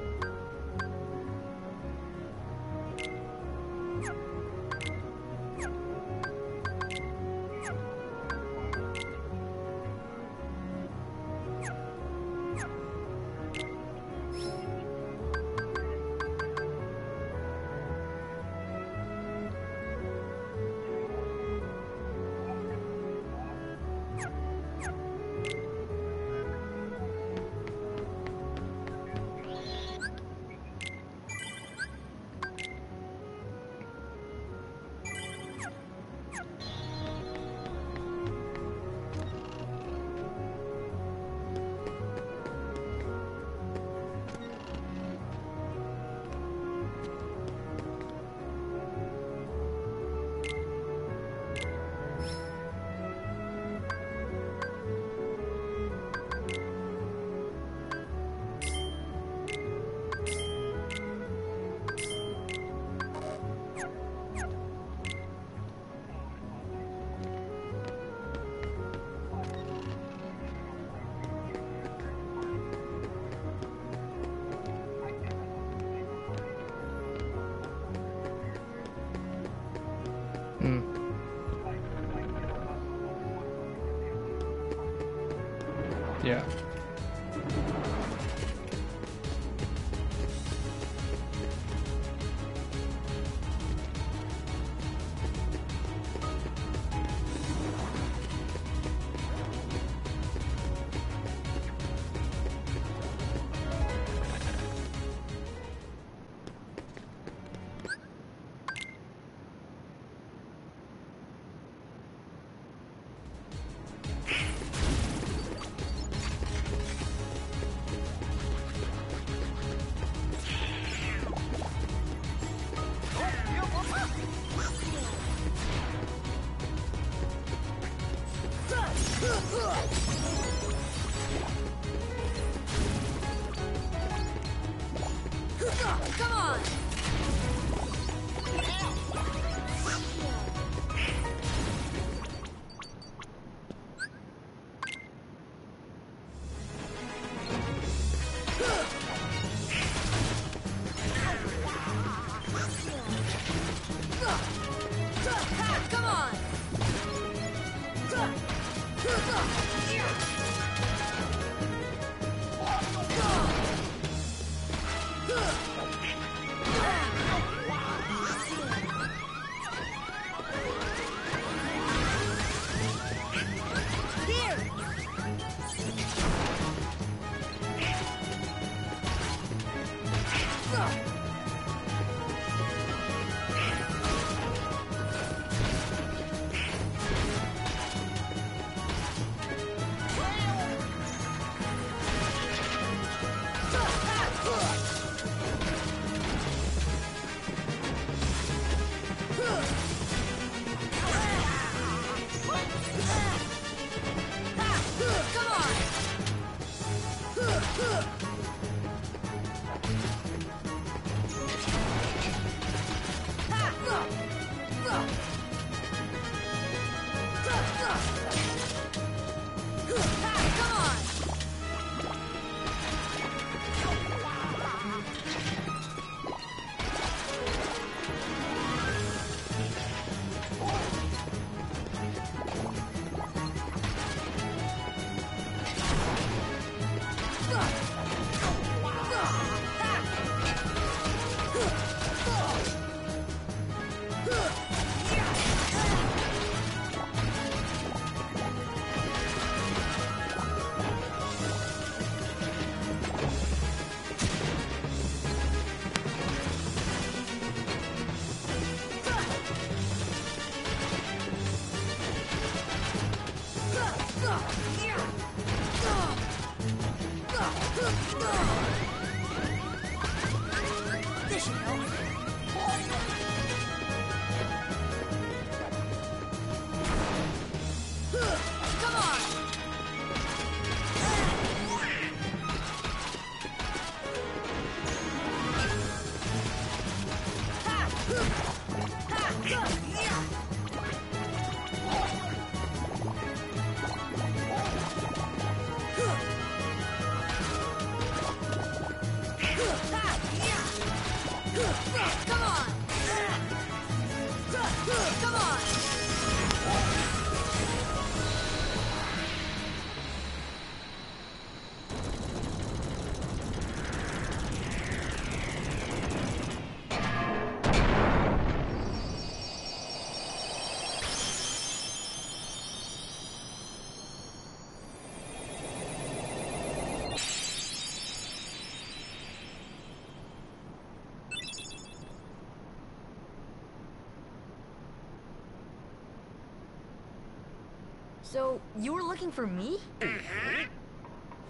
[SPEAKER 1] So, you were looking for me? Mm-hmm.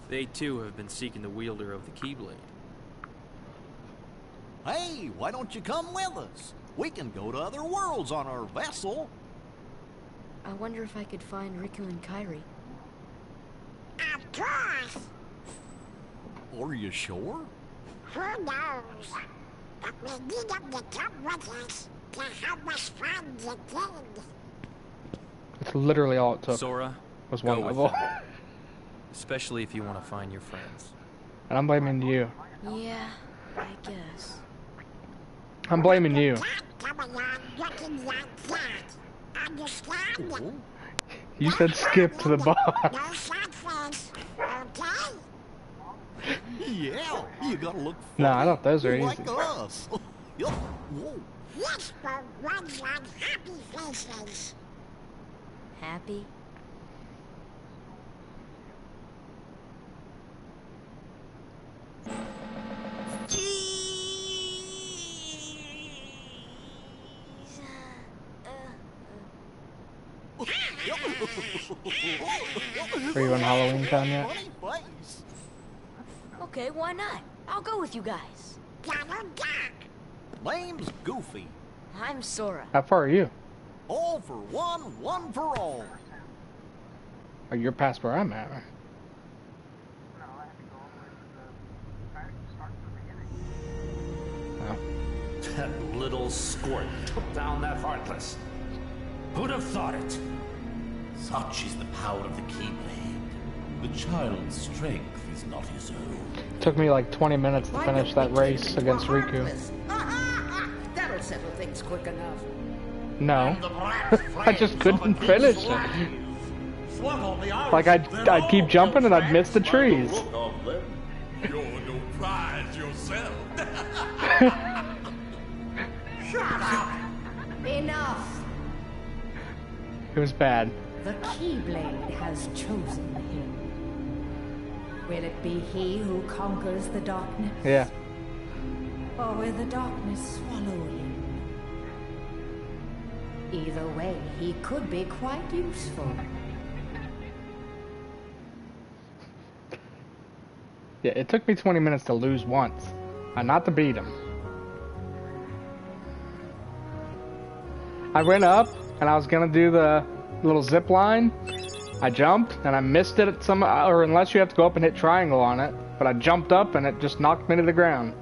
[SPEAKER 12] They too have been seeking the wielder of the Keyblade.
[SPEAKER 7] Hey, why don't you come with us? We can go to other worlds on our vessel.
[SPEAKER 1] I wonder if I could find Riku and Kairi.
[SPEAKER 6] Of course.
[SPEAKER 7] Are you sure?
[SPEAKER 6] Who knows? But we need them to come with us to help us find the king.
[SPEAKER 8] That's literally all it took.
[SPEAKER 12] Sora,
[SPEAKER 8] was one
[SPEAKER 12] with
[SPEAKER 8] level.
[SPEAKER 12] Especially if you want to find your friends.
[SPEAKER 8] and I'm blaming you.
[SPEAKER 1] Yeah, I guess.
[SPEAKER 8] I'm blaming you.
[SPEAKER 6] Come along looking like that. Understand?
[SPEAKER 8] You said skip to the boss.
[SPEAKER 6] No sacrifice, okay?
[SPEAKER 7] Yeah, you gotta look
[SPEAKER 8] No, I thought those are
[SPEAKER 7] like
[SPEAKER 8] easy.
[SPEAKER 7] us. Yup. Whoa.
[SPEAKER 6] Yes, for ones on happy faces.
[SPEAKER 1] Happy?
[SPEAKER 8] Are you on Halloween Town yet?
[SPEAKER 1] Okay, why not? I'll go with you guys.
[SPEAKER 7] My Name's Goofy.
[SPEAKER 1] I'm Sora.
[SPEAKER 8] How far are you?
[SPEAKER 7] All for one, one for all.
[SPEAKER 8] Oh, you're past where I'm at. right?
[SPEAKER 16] That little squirt took down that Heartless. Who'd have thought it?
[SPEAKER 17] Such is the power of the Keyblade. The child's strength is not his own.
[SPEAKER 8] Took me like 20 minutes to finish that race against Riku.
[SPEAKER 18] That'll settle things quick enough.
[SPEAKER 8] No. I just couldn't finish it. Like I'd, I'd keep jumping and I'd miss the trees.
[SPEAKER 17] You're no prize yourself.
[SPEAKER 18] Shut up! Enough!
[SPEAKER 8] It was bad.
[SPEAKER 18] The Keyblade has chosen him. Will it be he who conquers the darkness?
[SPEAKER 8] Yeah.
[SPEAKER 18] Or will the darkness swallow him? Either way, he could be quite useful.
[SPEAKER 8] Yeah, it took me 20 minutes to lose once. And not to beat him. I went up and I was gonna do the little zip line. I jumped and I missed it at some, or unless you have to go up and hit triangle on it. But I jumped up and it just knocked me to the ground.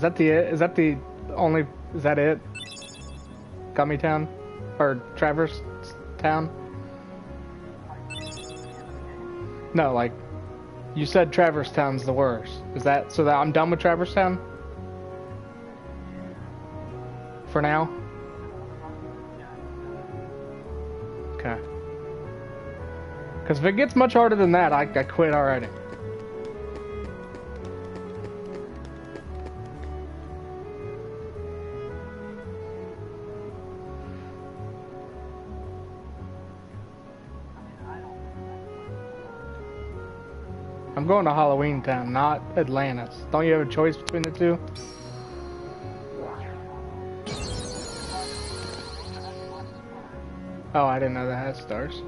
[SPEAKER 8] Is that the is that the only is that it? Gummy Town or Traverse Town? No, like you said Traverse Town's the worst. Is that so that I'm done with Traverse Town? For now? Okay. Because if it gets much harder than that, I, I quit already. I'm going to Halloween Town, not Atlantis. Don't you have a choice between the two? Oh, I didn't know that had stars.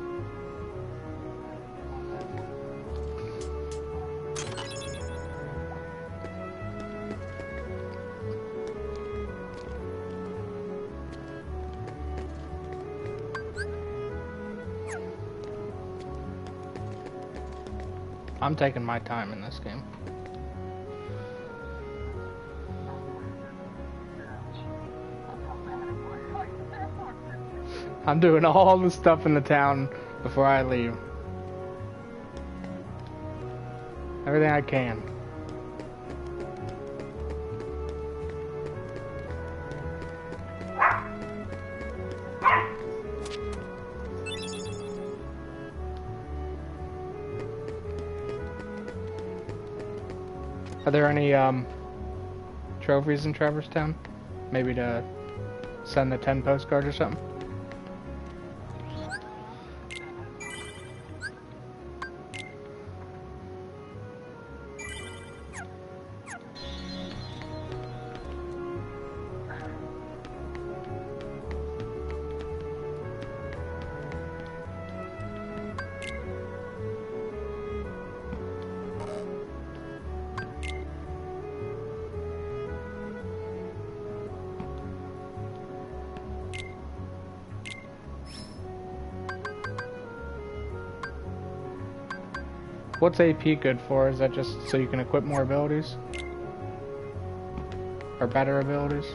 [SPEAKER 8] I'm taking my time in this game. I'm doing all the stuff in the town before I leave. Everything I can. Are there any um, trophies in Traverse Town? Maybe to send the 10 postcards or something? What's AP good for? Is that just so you can equip more abilities? Or better abilities?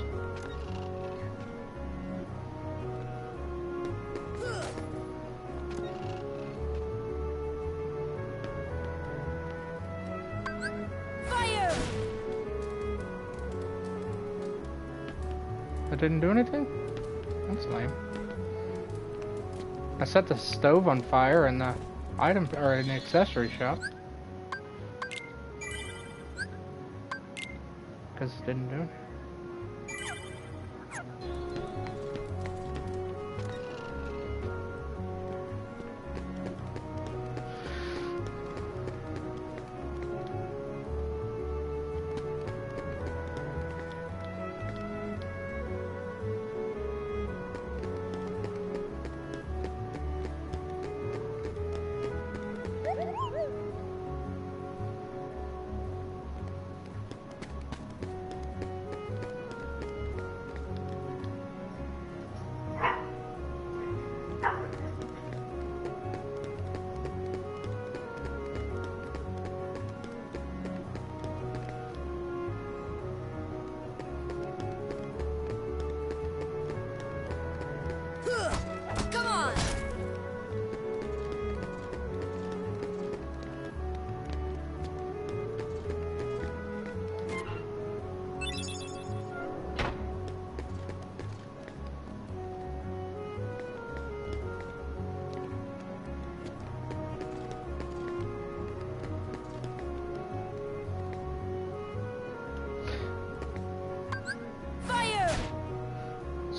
[SPEAKER 1] Fire!
[SPEAKER 8] That didn't do anything? That's lame. I set the stove on fire and the item or an accessory shop. Because it didn't do.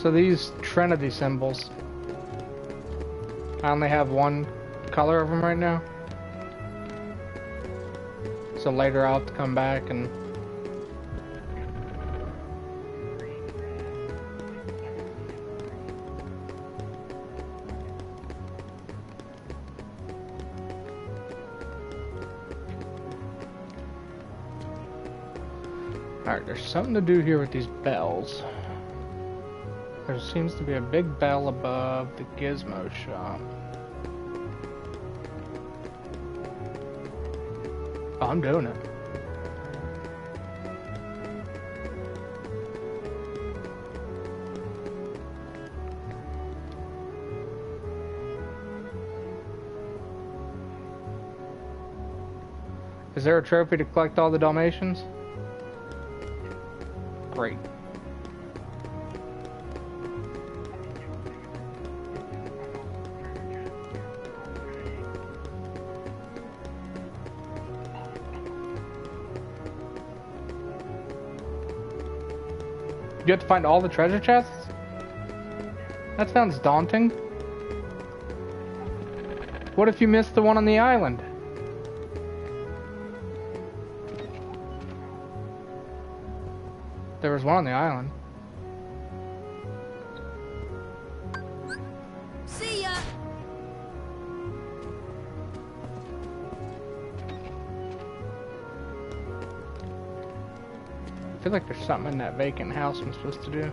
[SPEAKER 8] So these Trinity symbols, I only have one color of them right now. So later I'll have to come back and Alright, there's something to do here with these bells. Seems to be a big bell above the gizmo shop. I'm doing it. Is there a trophy to collect all the Dalmatians? Great. You have to find all the treasure chests? That sounds daunting. What if you missed the one on the island? There was one on the island. Feel like there's something in that vacant house I'm supposed to do.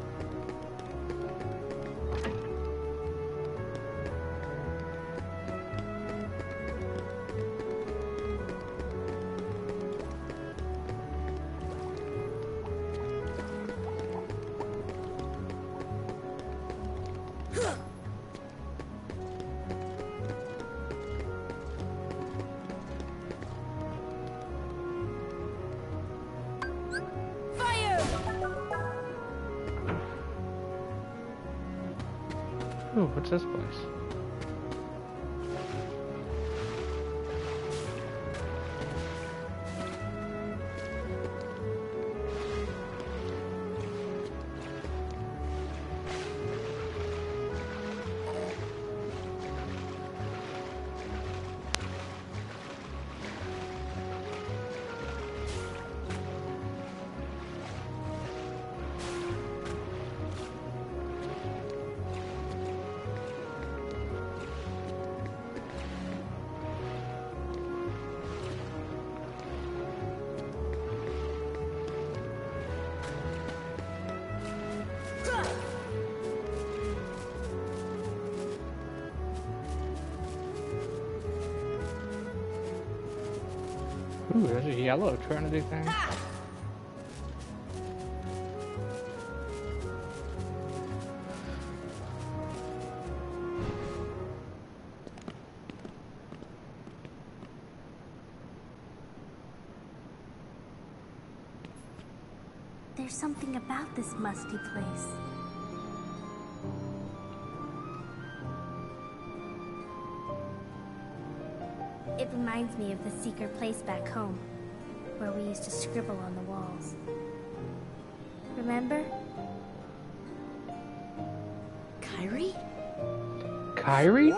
[SPEAKER 8] Do things.
[SPEAKER 5] There's something about this musty place. It reminds me of the secret place back home, we used to scribble on the walls. Remember?
[SPEAKER 19] Kairi?
[SPEAKER 8] Kairi?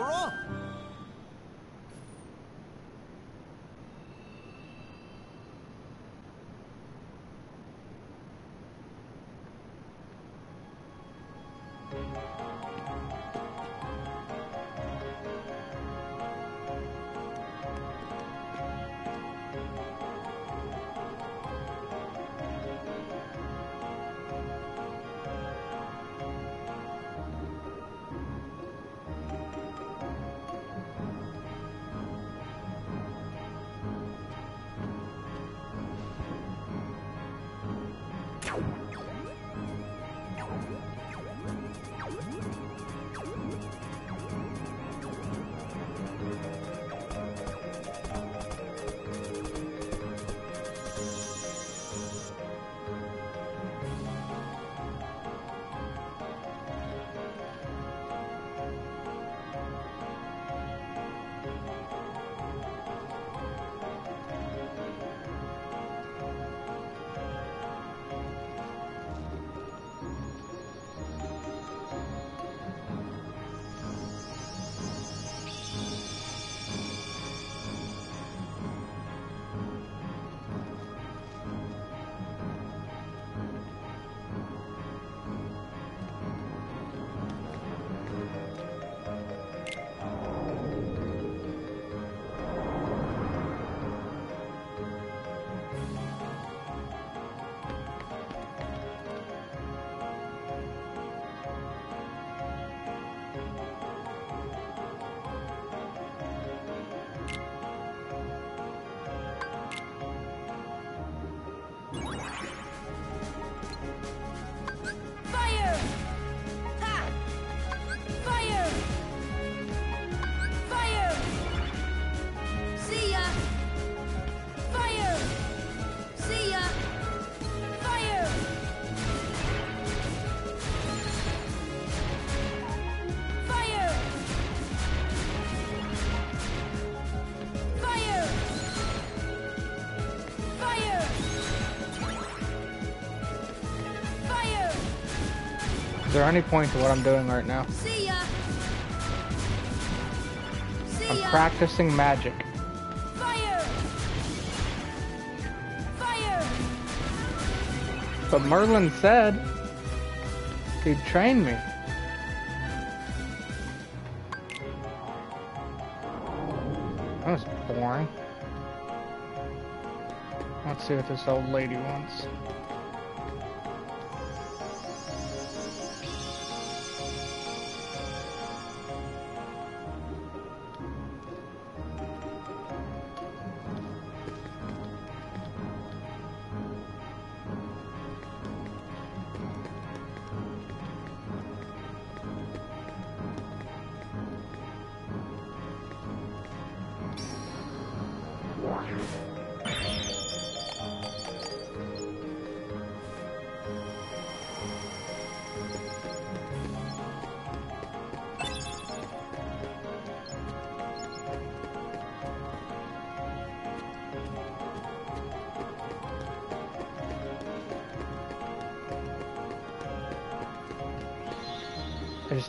[SPEAKER 8] There any point to what I'm doing right now?
[SPEAKER 19] See ya! See
[SPEAKER 8] I'm
[SPEAKER 19] ya!
[SPEAKER 8] practicing magic.
[SPEAKER 19] Fire! Fire!
[SPEAKER 8] But Merlin said he'd train me. That was boring. Let's see what this old lady wants.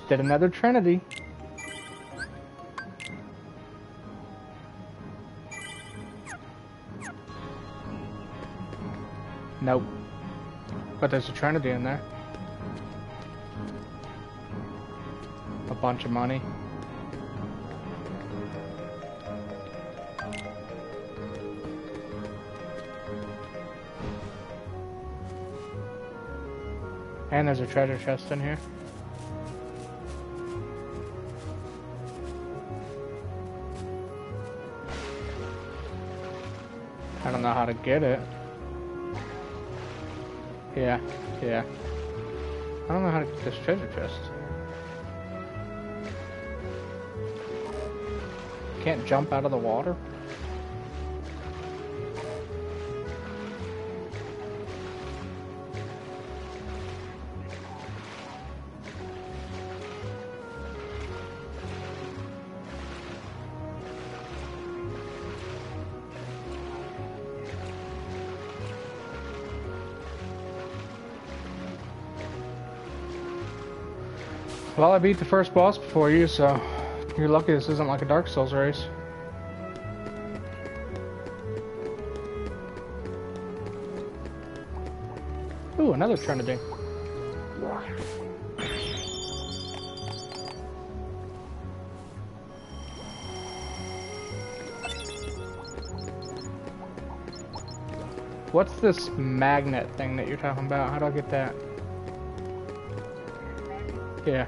[SPEAKER 8] Did another Trinity. Nope. But there's a Trinity in there. A bunch of money. And there's a treasure chest in here. To get it. Yeah, yeah. I don't know how to get this treasure chest. Can't jump out of the water? Well, I beat the first boss before you, so you're lucky this isn't like a Dark Souls race. Ooh, another Trinity. What's this magnet thing that you're talking about? How do I get that? Yeah.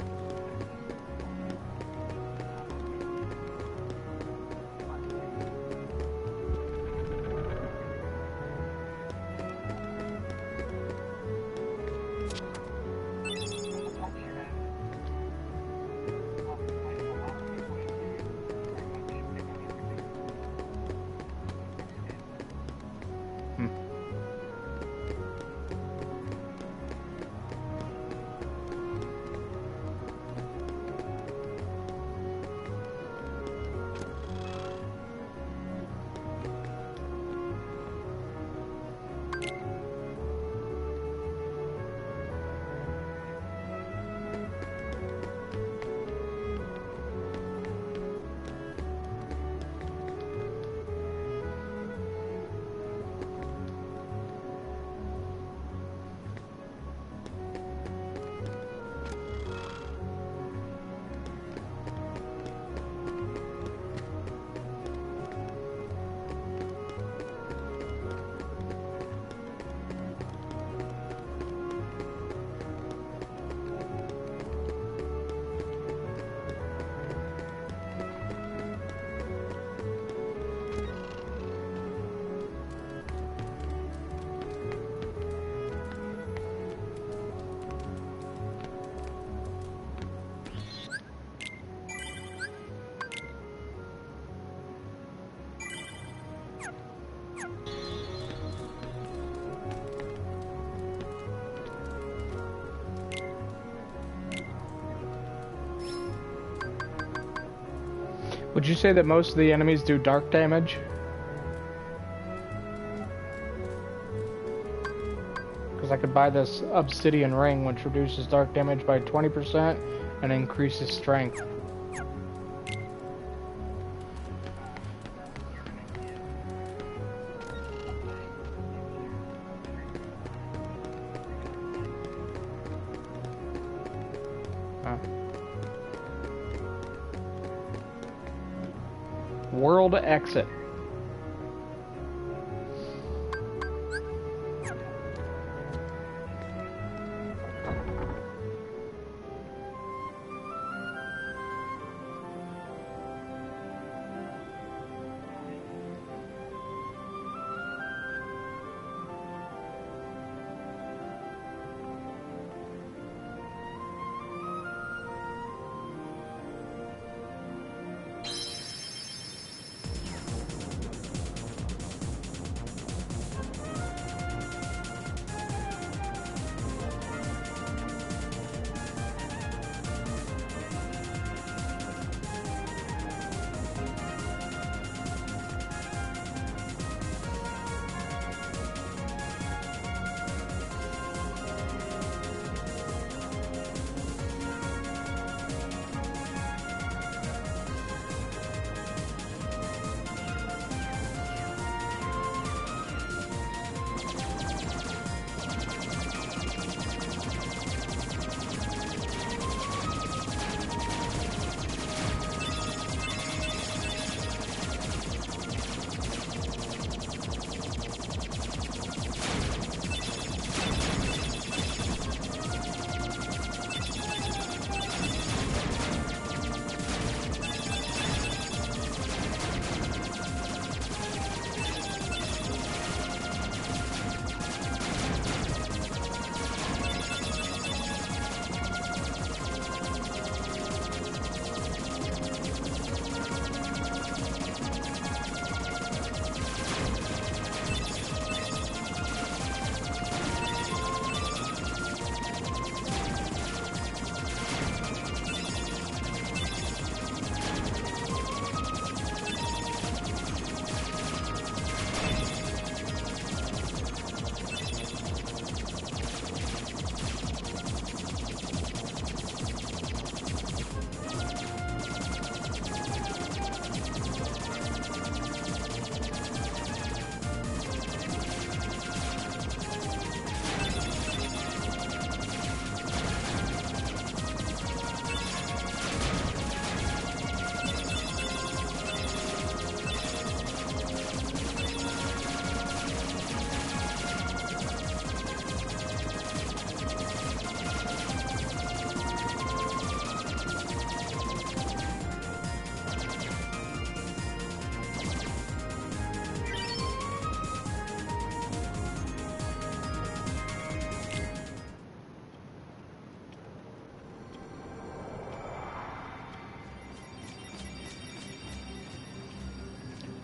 [SPEAKER 8] You say that most of the enemies do dark damage? Because I could buy this obsidian ring, which reduces dark damage by 20% and increases strength.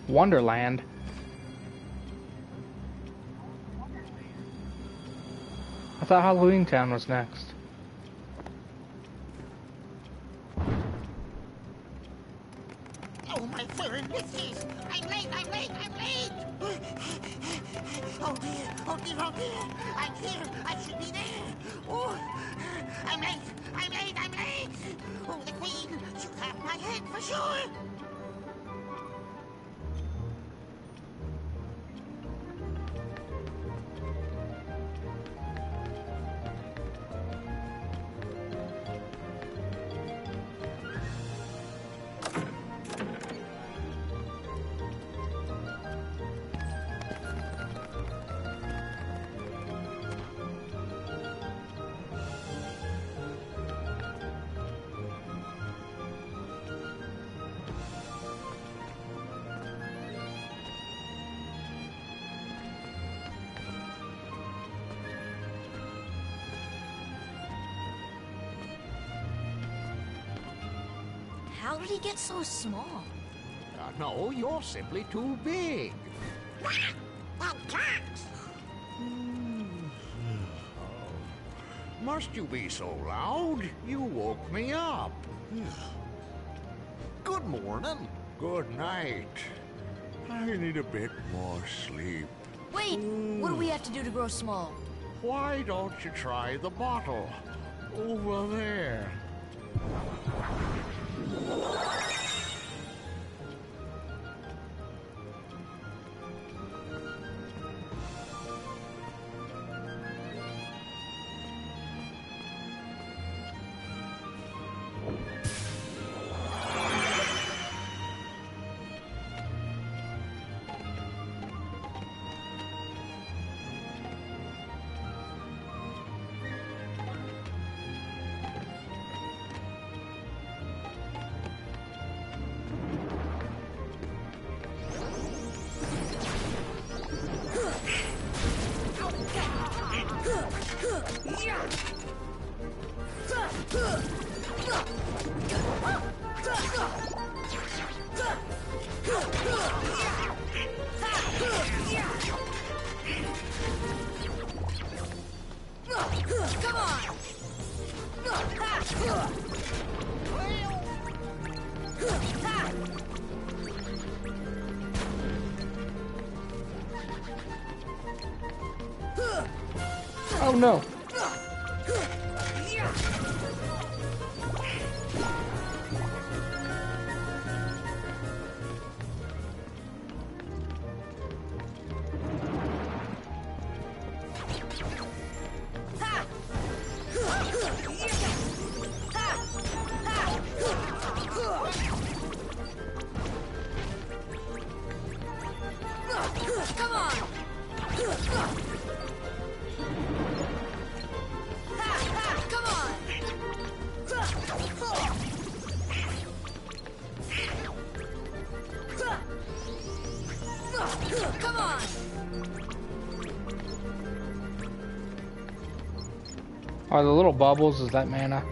[SPEAKER 20] Wonderland. I thought Halloween Town was next.
[SPEAKER 19] How did he get so small?
[SPEAKER 7] Uh, no, you're simply too big.
[SPEAKER 21] That tracks!
[SPEAKER 7] Must you be so loud? You woke me up. Good morning.
[SPEAKER 22] Good night. I need a bit more sleep.
[SPEAKER 19] Wait, what do we have to do to grow small?
[SPEAKER 22] Why don't you try the bottle? Over there.
[SPEAKER 20] Oh no. Are the little bubbles, is that mana?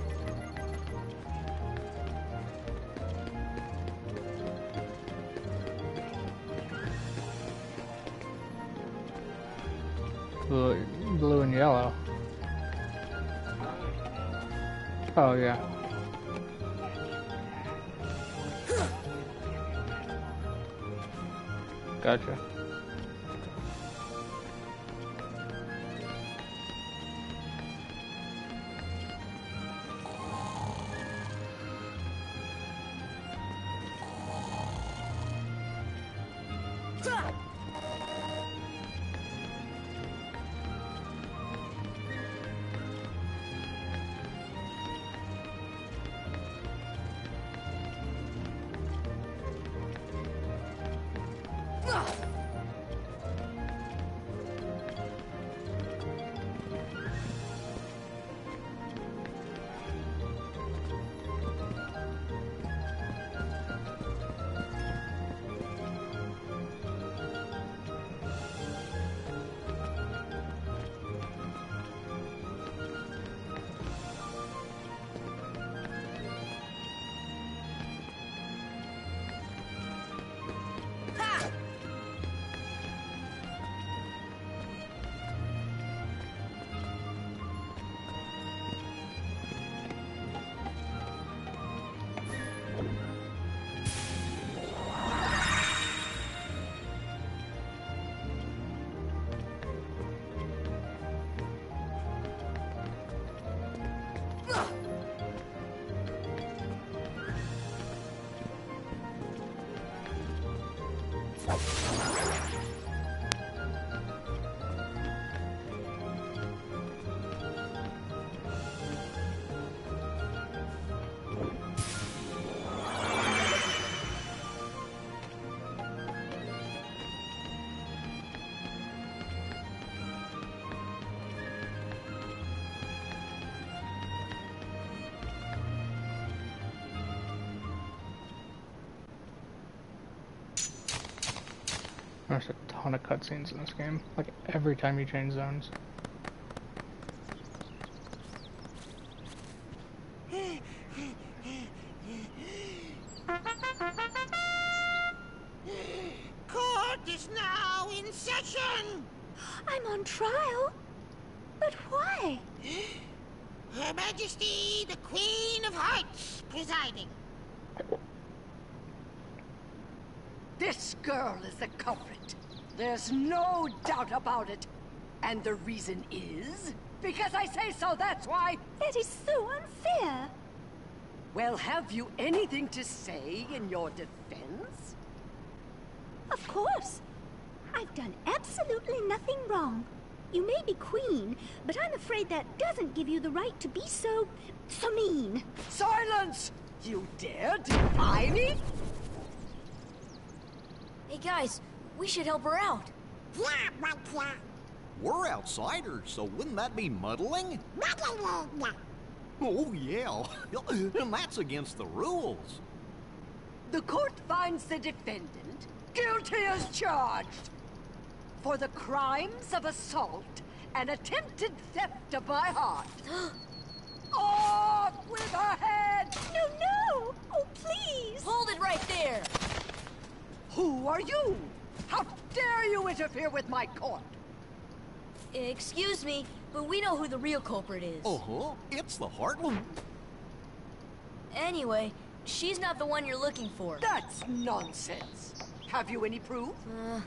[SPEAKER 8] Ton of cutscenes in this game. Like every time you change zones.
[SPEAKER 20] Court is now in session.
[SPEAKER 23] I'm on trial. But why?
[SPEAKER 20] Her Majesty, the Queen of Hearts, presiding.
[SPEAKER 24] This girl is the culprit. There's no doubt about it. And the reason is? Because I say so, that's why.
[SPEAKER 23] That is so unfair.
[SPEAKER 24] Well, have you anything to say in your defense?
[SPEAKER 23] Of course. I've done absolutely nothing wrong. You may be queen, but I'm afraid that doesn't give you the right to be so... so mean.
[SPEAKER 24] Silence! You dare defy me?
[SPEAKER 19] Hey guys, we should help her out.
[SPEAKER 7] We're outsiders, so wouldn't that be muddling? Oh, yeah. and that's against the rules.
[SPEAKER 24] The court finds the defendant guilty as charged for the crimes of assault and attempted theft of my heart. Off with her head!
[SPEAKER 23] No, no! Oh, please!
[SPEAKER 19] Hold it right there!
[SPEAKER 24] Who are you? How dare you interfere with my court?
[SPEAKER 19] Excuse me, but we know who the real culprit is.
[SPEAKER 7] Uh-huh. It's the Heartless.
[SPEAKER 19] Anyway, she's not the one you're looking for.
[SPEAKER 24] That's nonsense. Have you any proof?
[SPEAKER 19] Uh...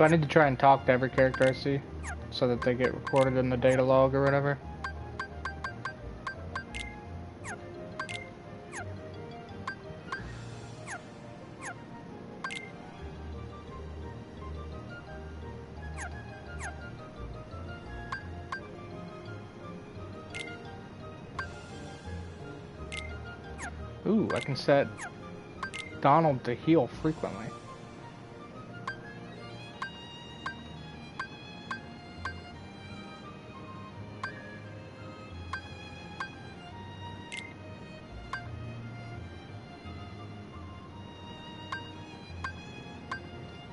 [SPEAKER 8] Do I need to try and talk to every character I see? So that they get recorded in the data log or whatever? Ooh, I can set Donald to heal frequently.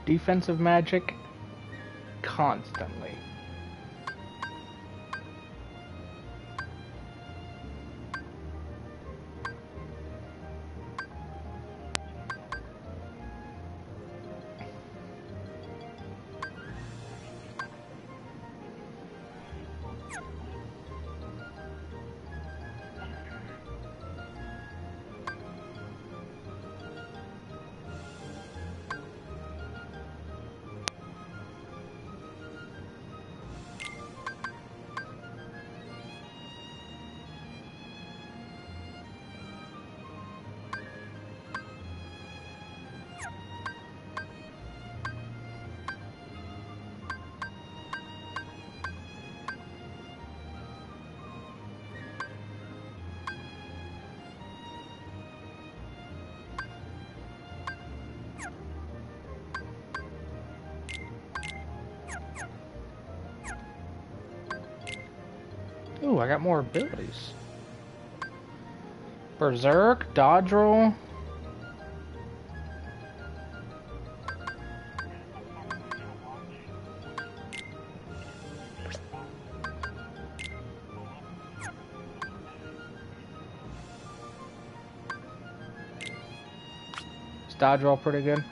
[SPEAKER 8] Defensive magic constantly. Ooh, I got more abilities. Berserk, dodge roll. Dodge roll pretty good?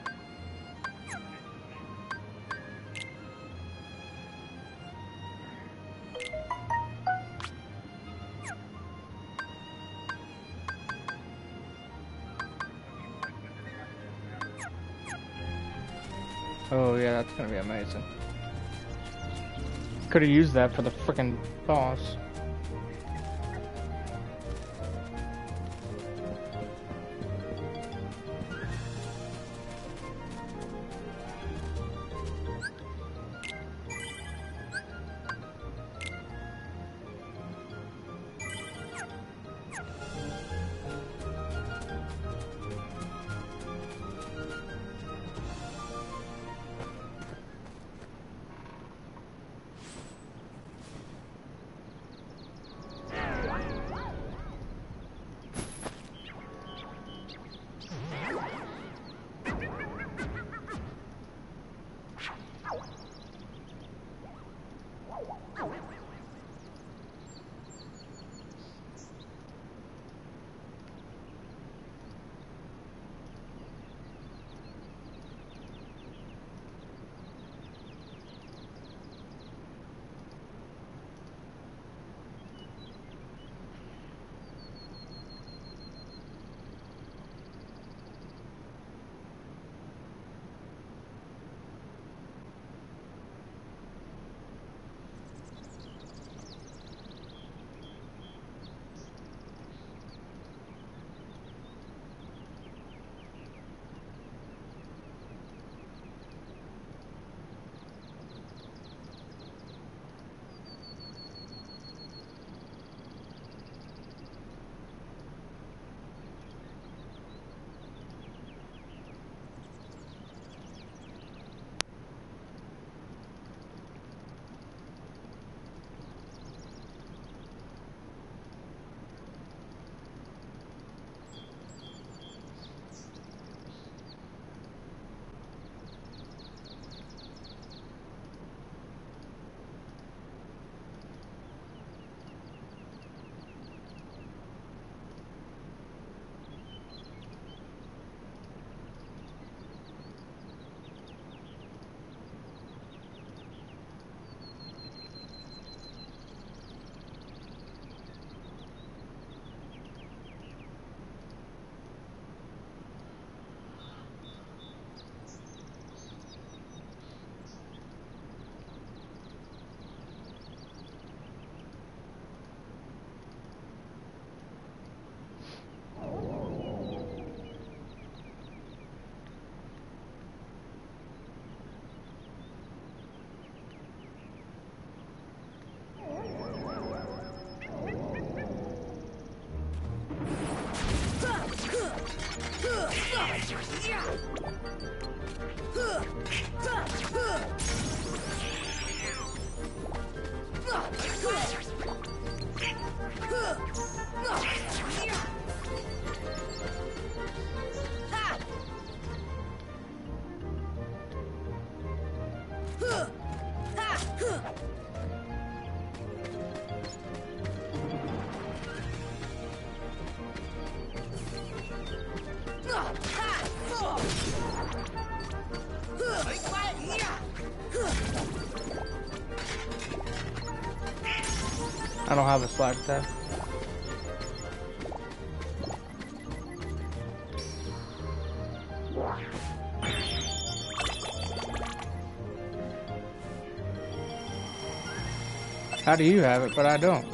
[SPEAKER 8] Gonna be amazing. Could have used that for the freaking boss. How do you have it, but I don't?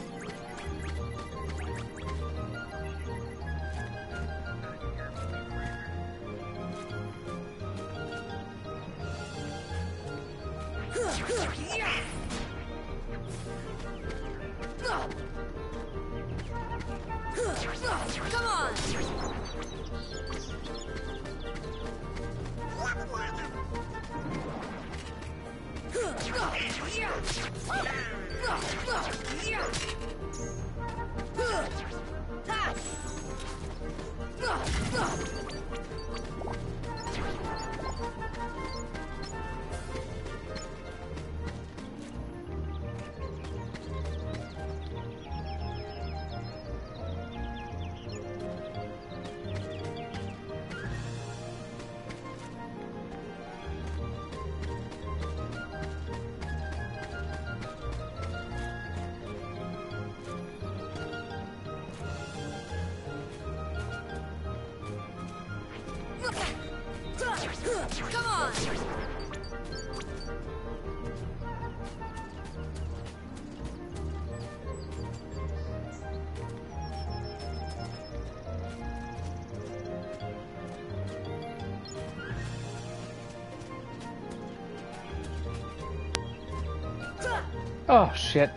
[SPEAKER 8] Oh shit.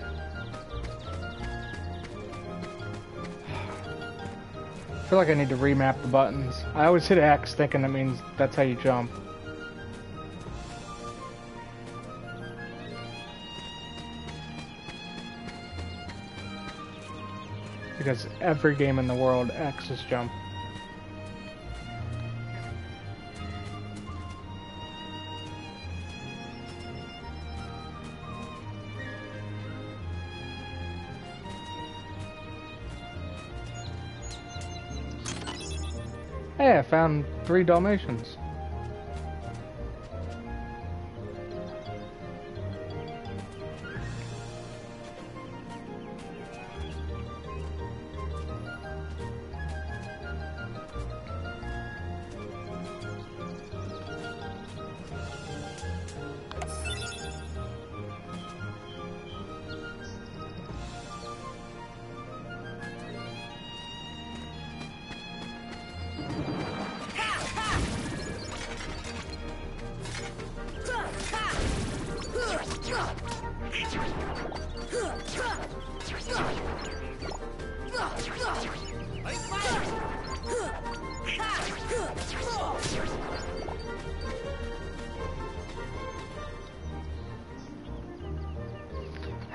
[SPEAKER 8] I feel like I need to remap the buttons. I always hit X thinking that means that's how you jump. Because every game in the world, X is jump. Three Dalmatians.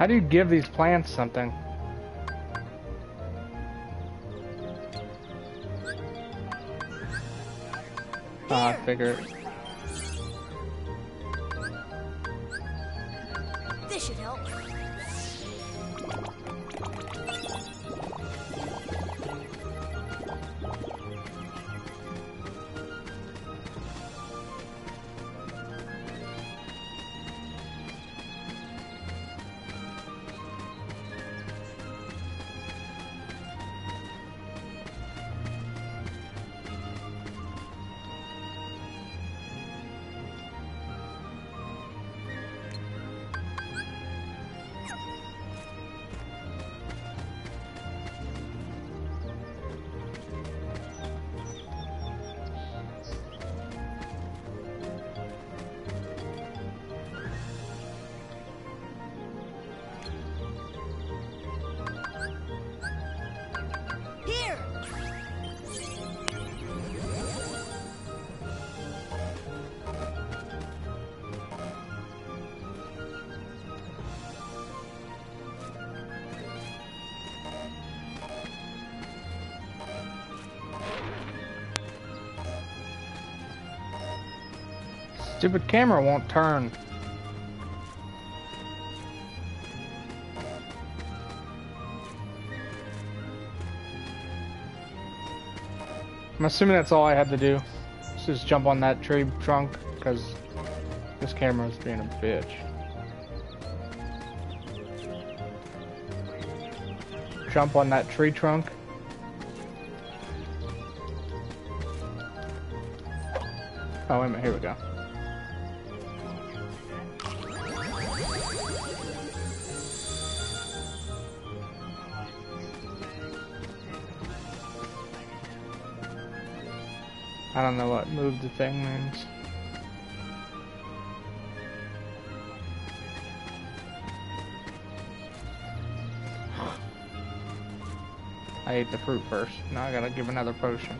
[SPEAKER 8] How do you give these plants something? Ah, I figure Stupid camera won't turn. I'm assuming that's all I had to do. Just jump on that tree trunk, because this camera is being a bitch. Jump on that tree trunk. Oh, wait a minute, here we go. I don't know what move the thing means. I ate the fruit first. Now I gotta give another potion.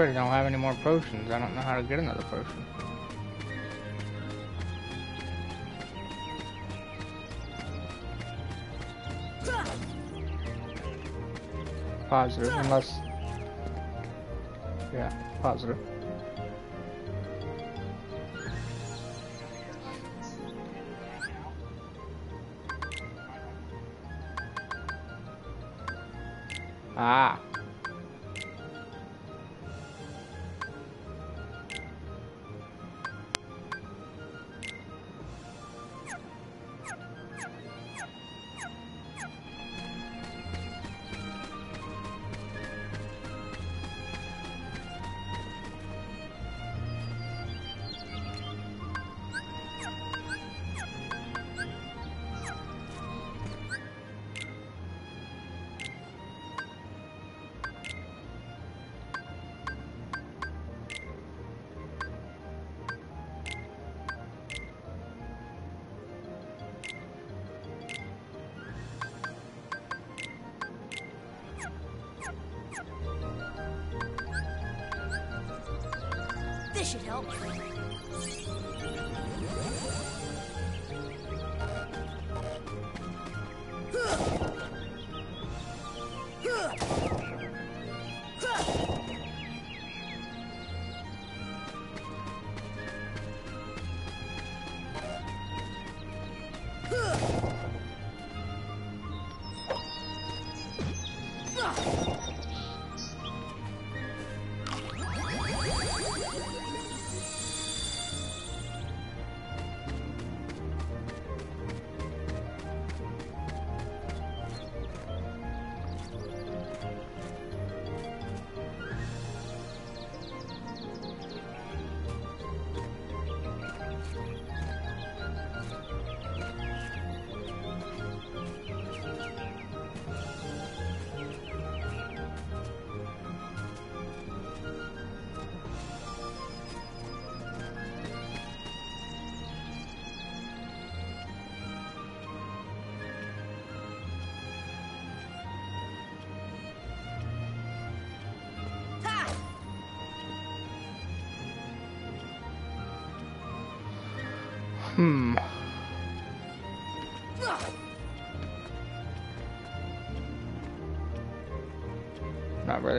[SPEAKER 8] Great, I don't have any more potions. I don't know how to get another potion. Positive, unless... Yeah, positive.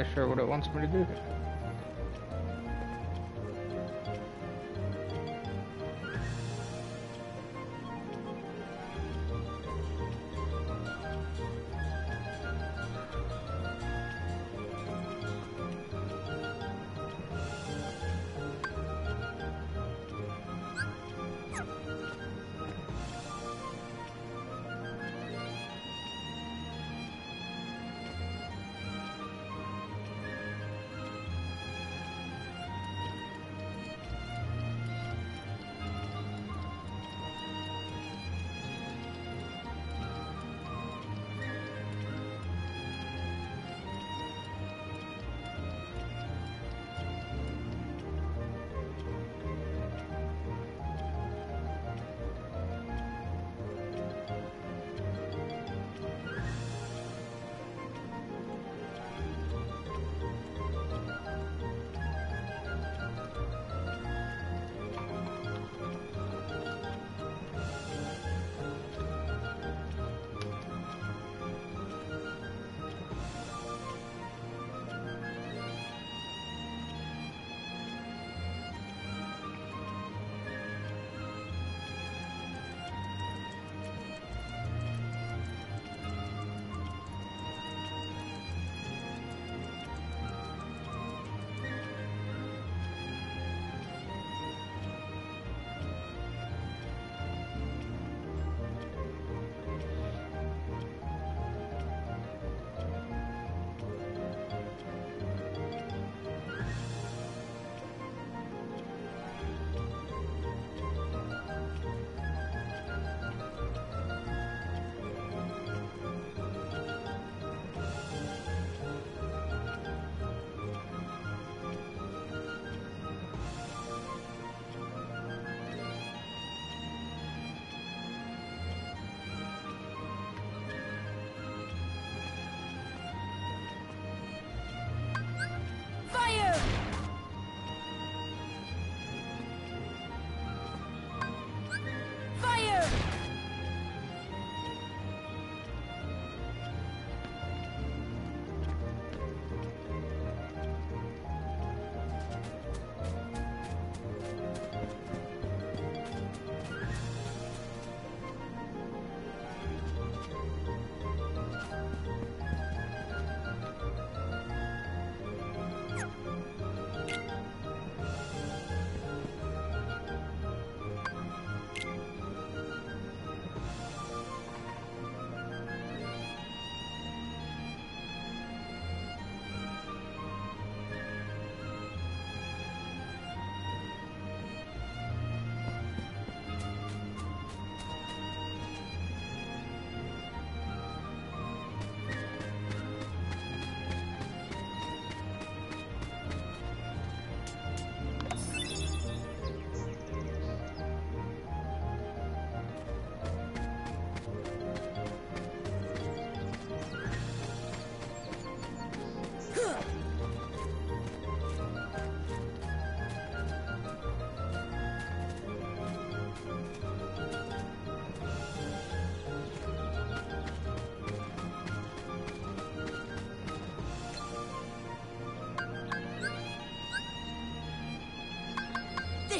[SPEAKER 8] Not sure what it wants me to do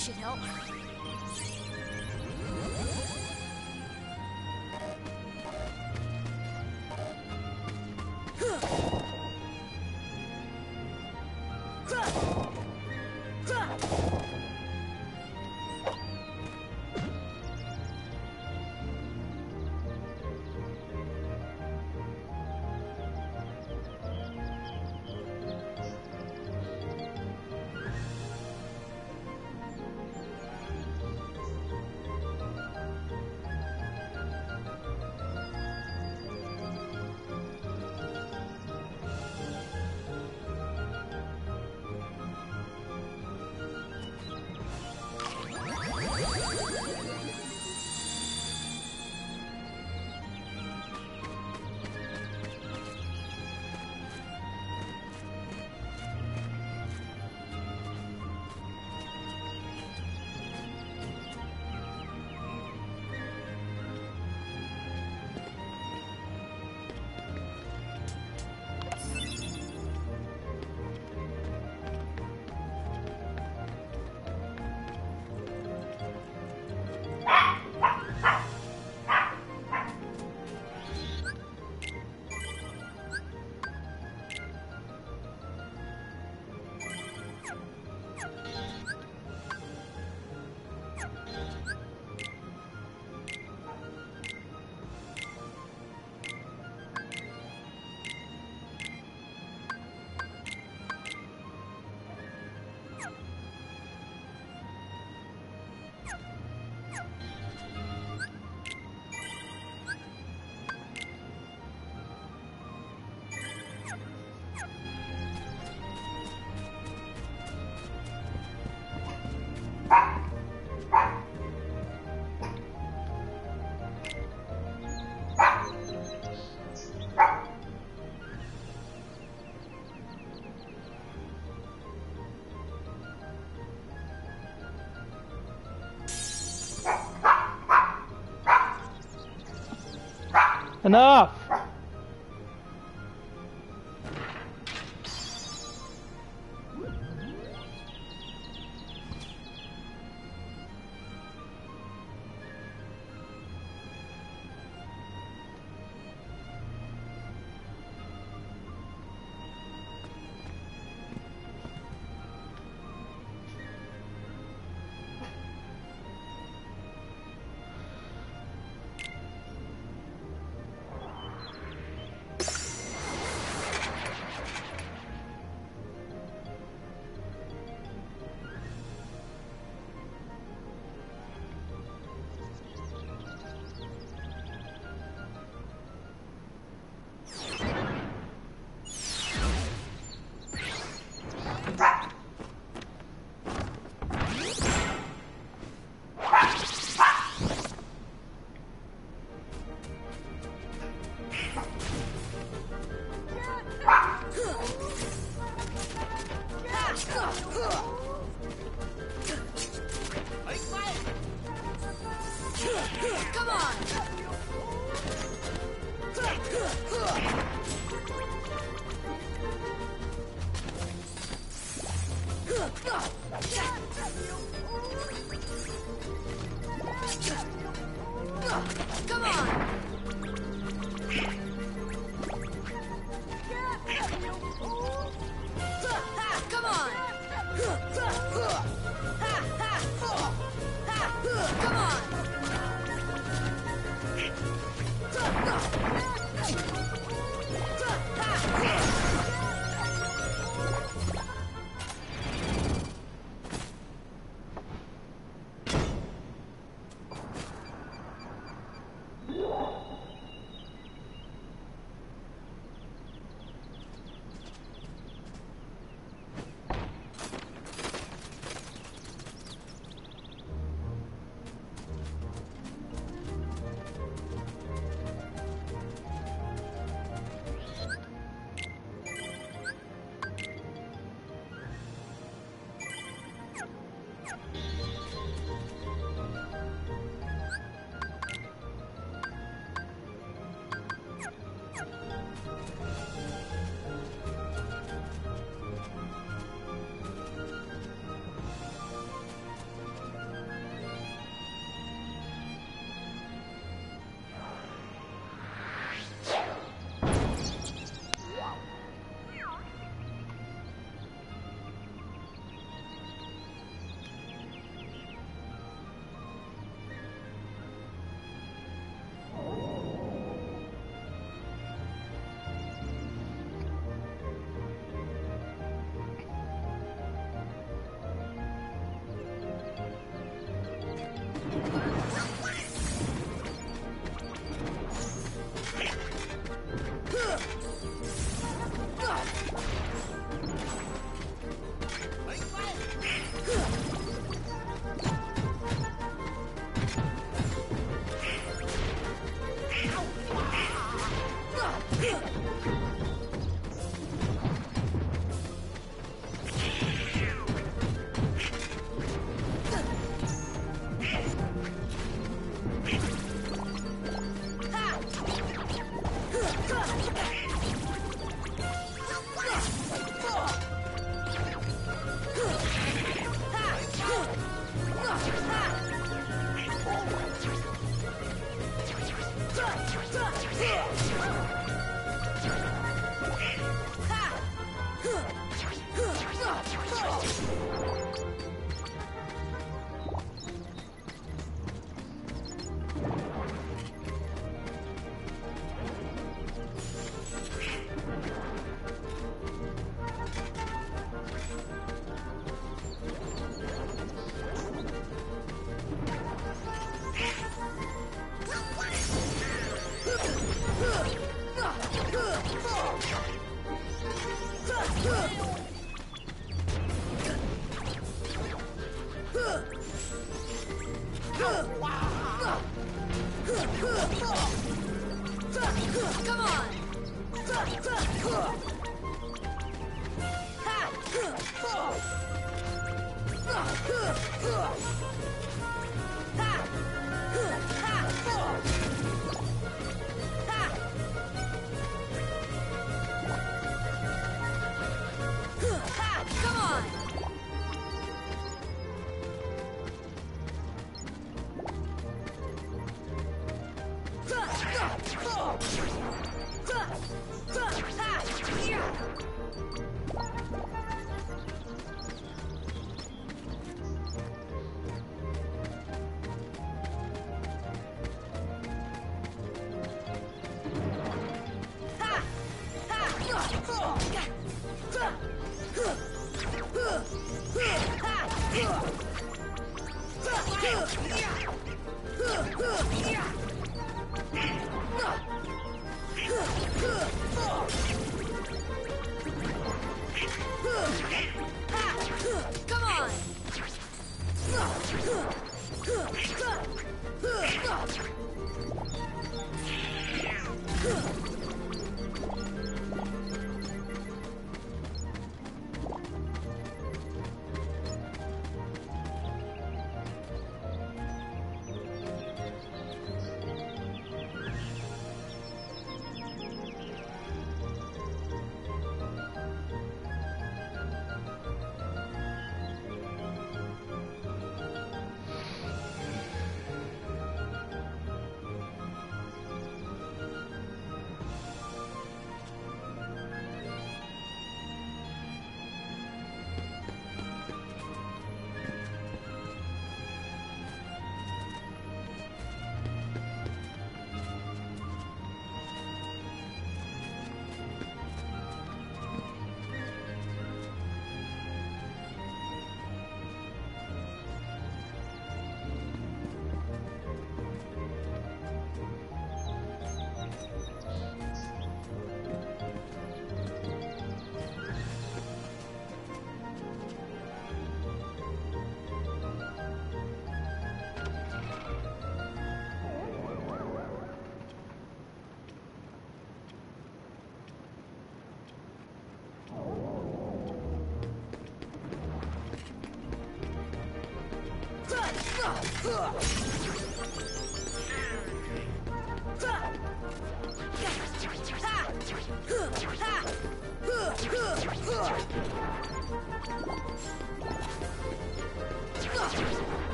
[SPEAKER 19] This should Enough!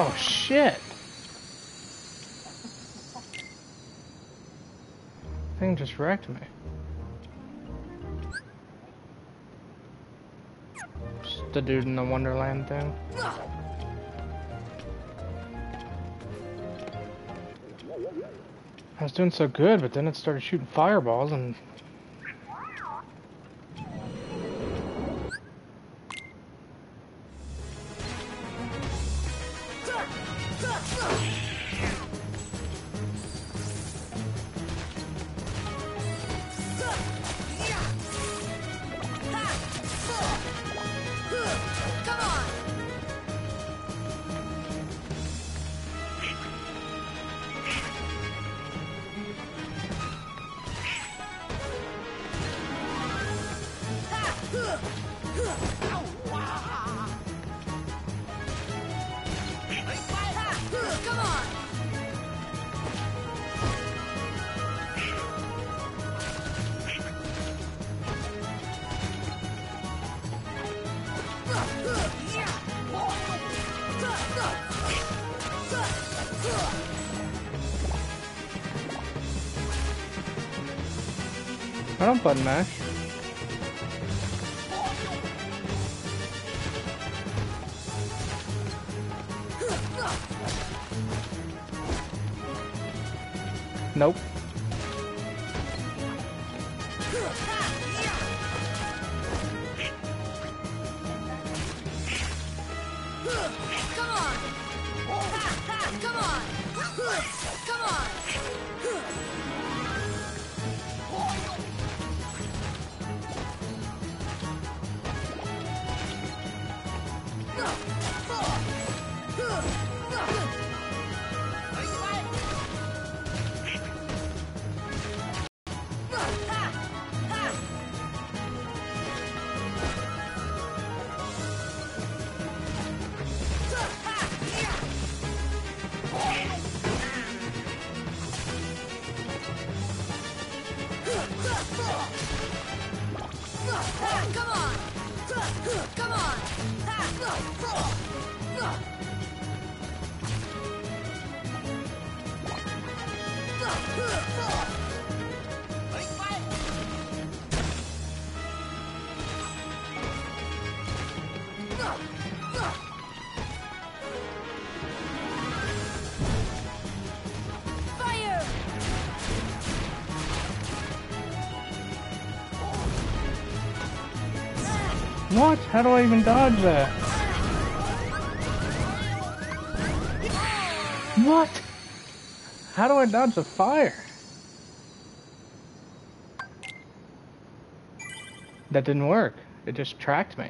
[SPEAKER 8] Oh, shit. Thing just wrecked me. Just the dude in the Wonderland thing. I was doing so good, but then it started shooting fireballs and I don't button mash. How do I even dodge that? What? How do I dodge the fire? That didn't work. It just tracked me.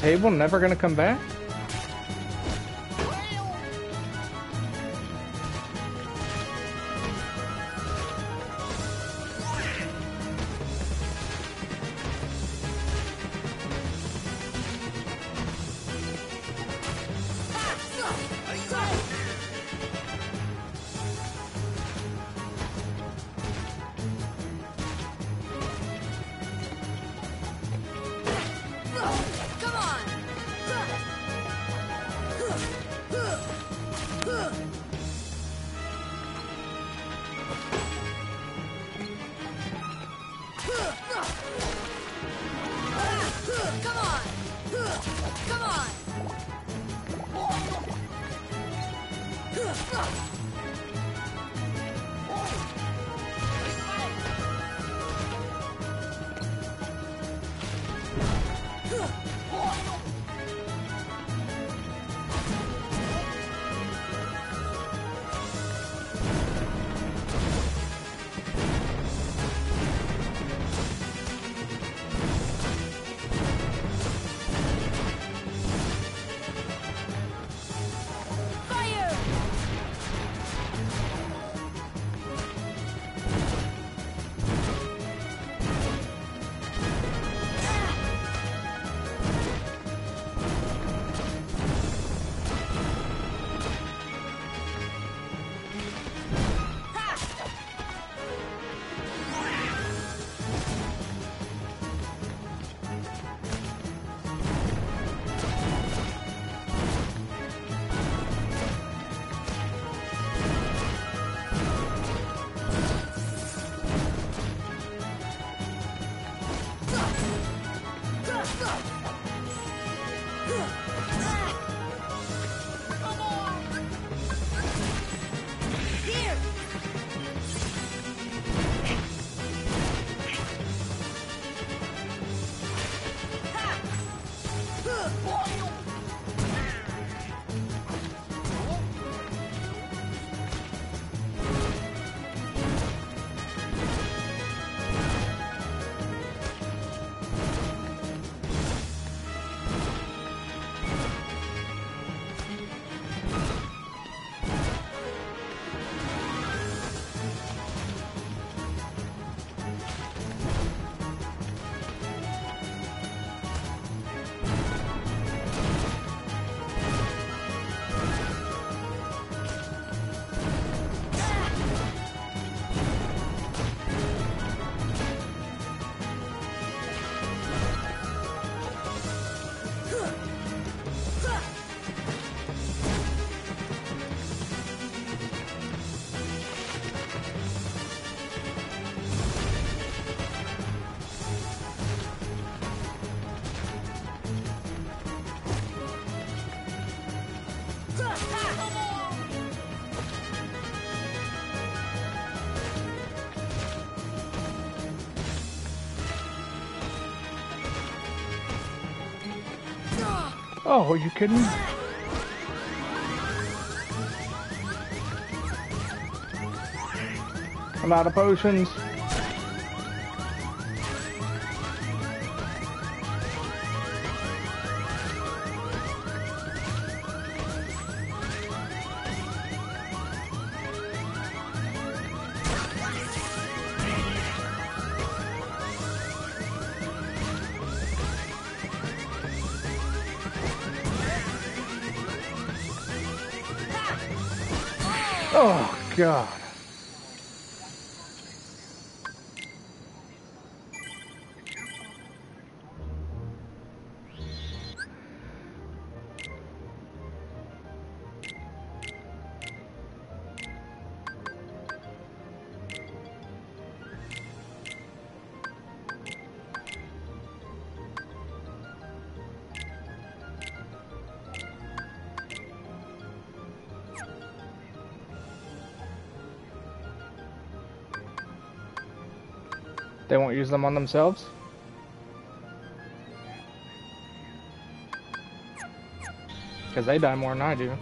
[SPEAKER 8] Table never gonna come back? Oh, are you kidding? I'm out of potions. Use them on themselves? Because they die more than I do.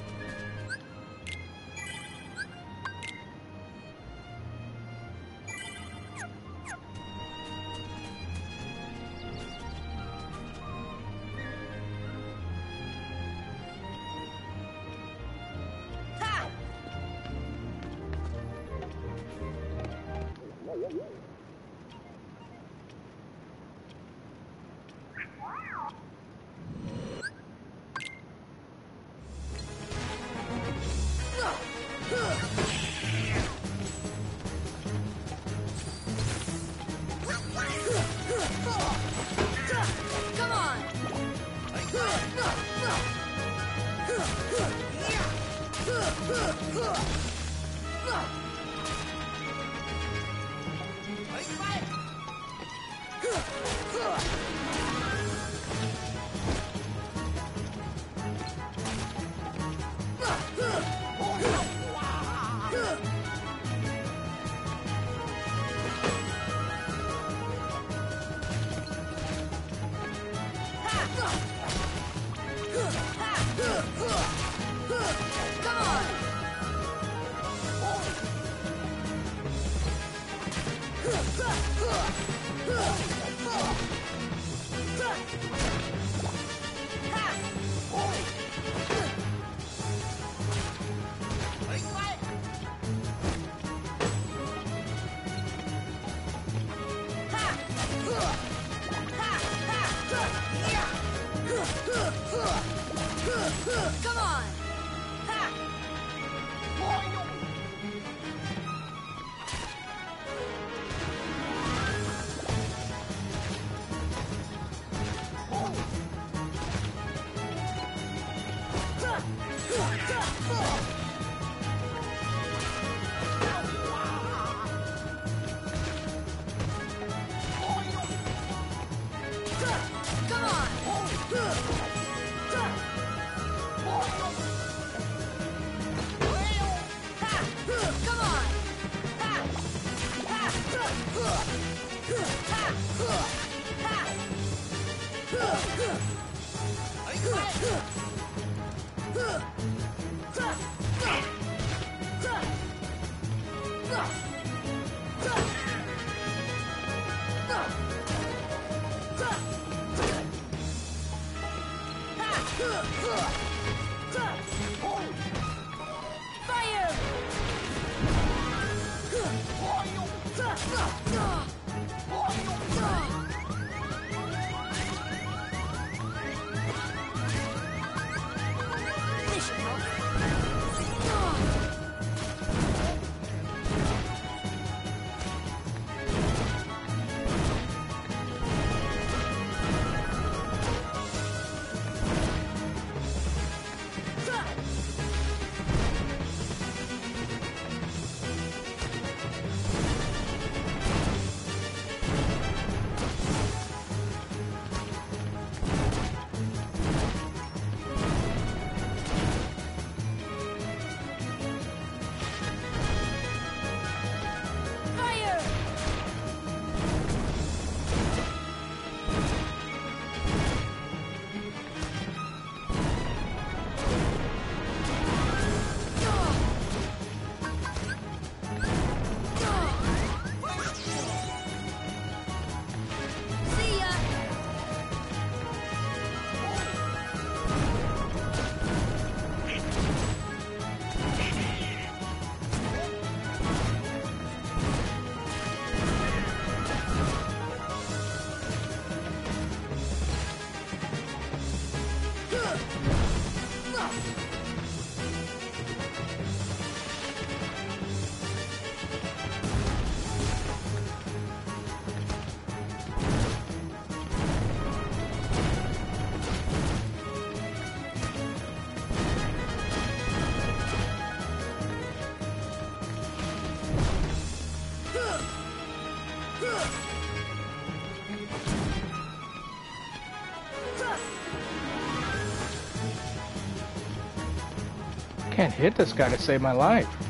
[SPEAKER 8] Can't hit this guy to save my life.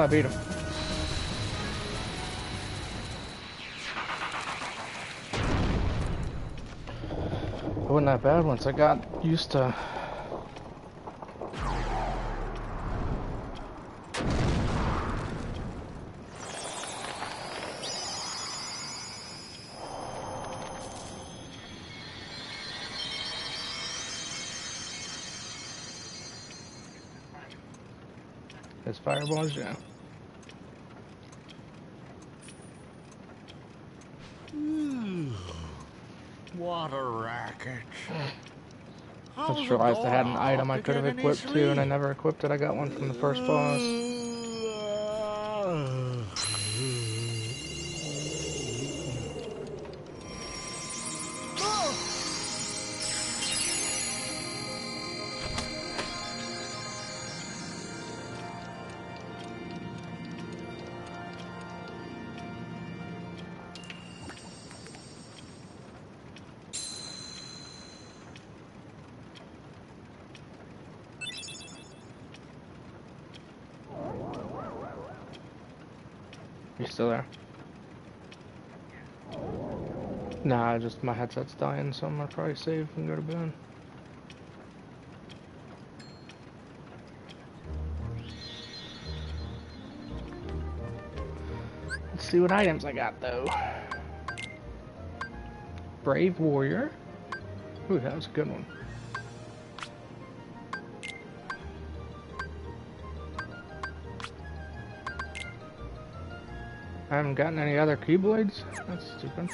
[SPEAKER 8] I beat him. It wasn't that bad once I got used to fireballs, yeah.
[SPEAKER 22] What a racket.
[SPEAKER 8] I just realized I had an item I could have equipped too, and I never equipped it. I got one from the first boss. Still there? Nah, just my headset's dying, so I'm gonna probably save and go to bed. Let's see what items I got though. Brave Warrior. Ooh, that was a good one. Haven't gotten any other keyblades. That's stupid.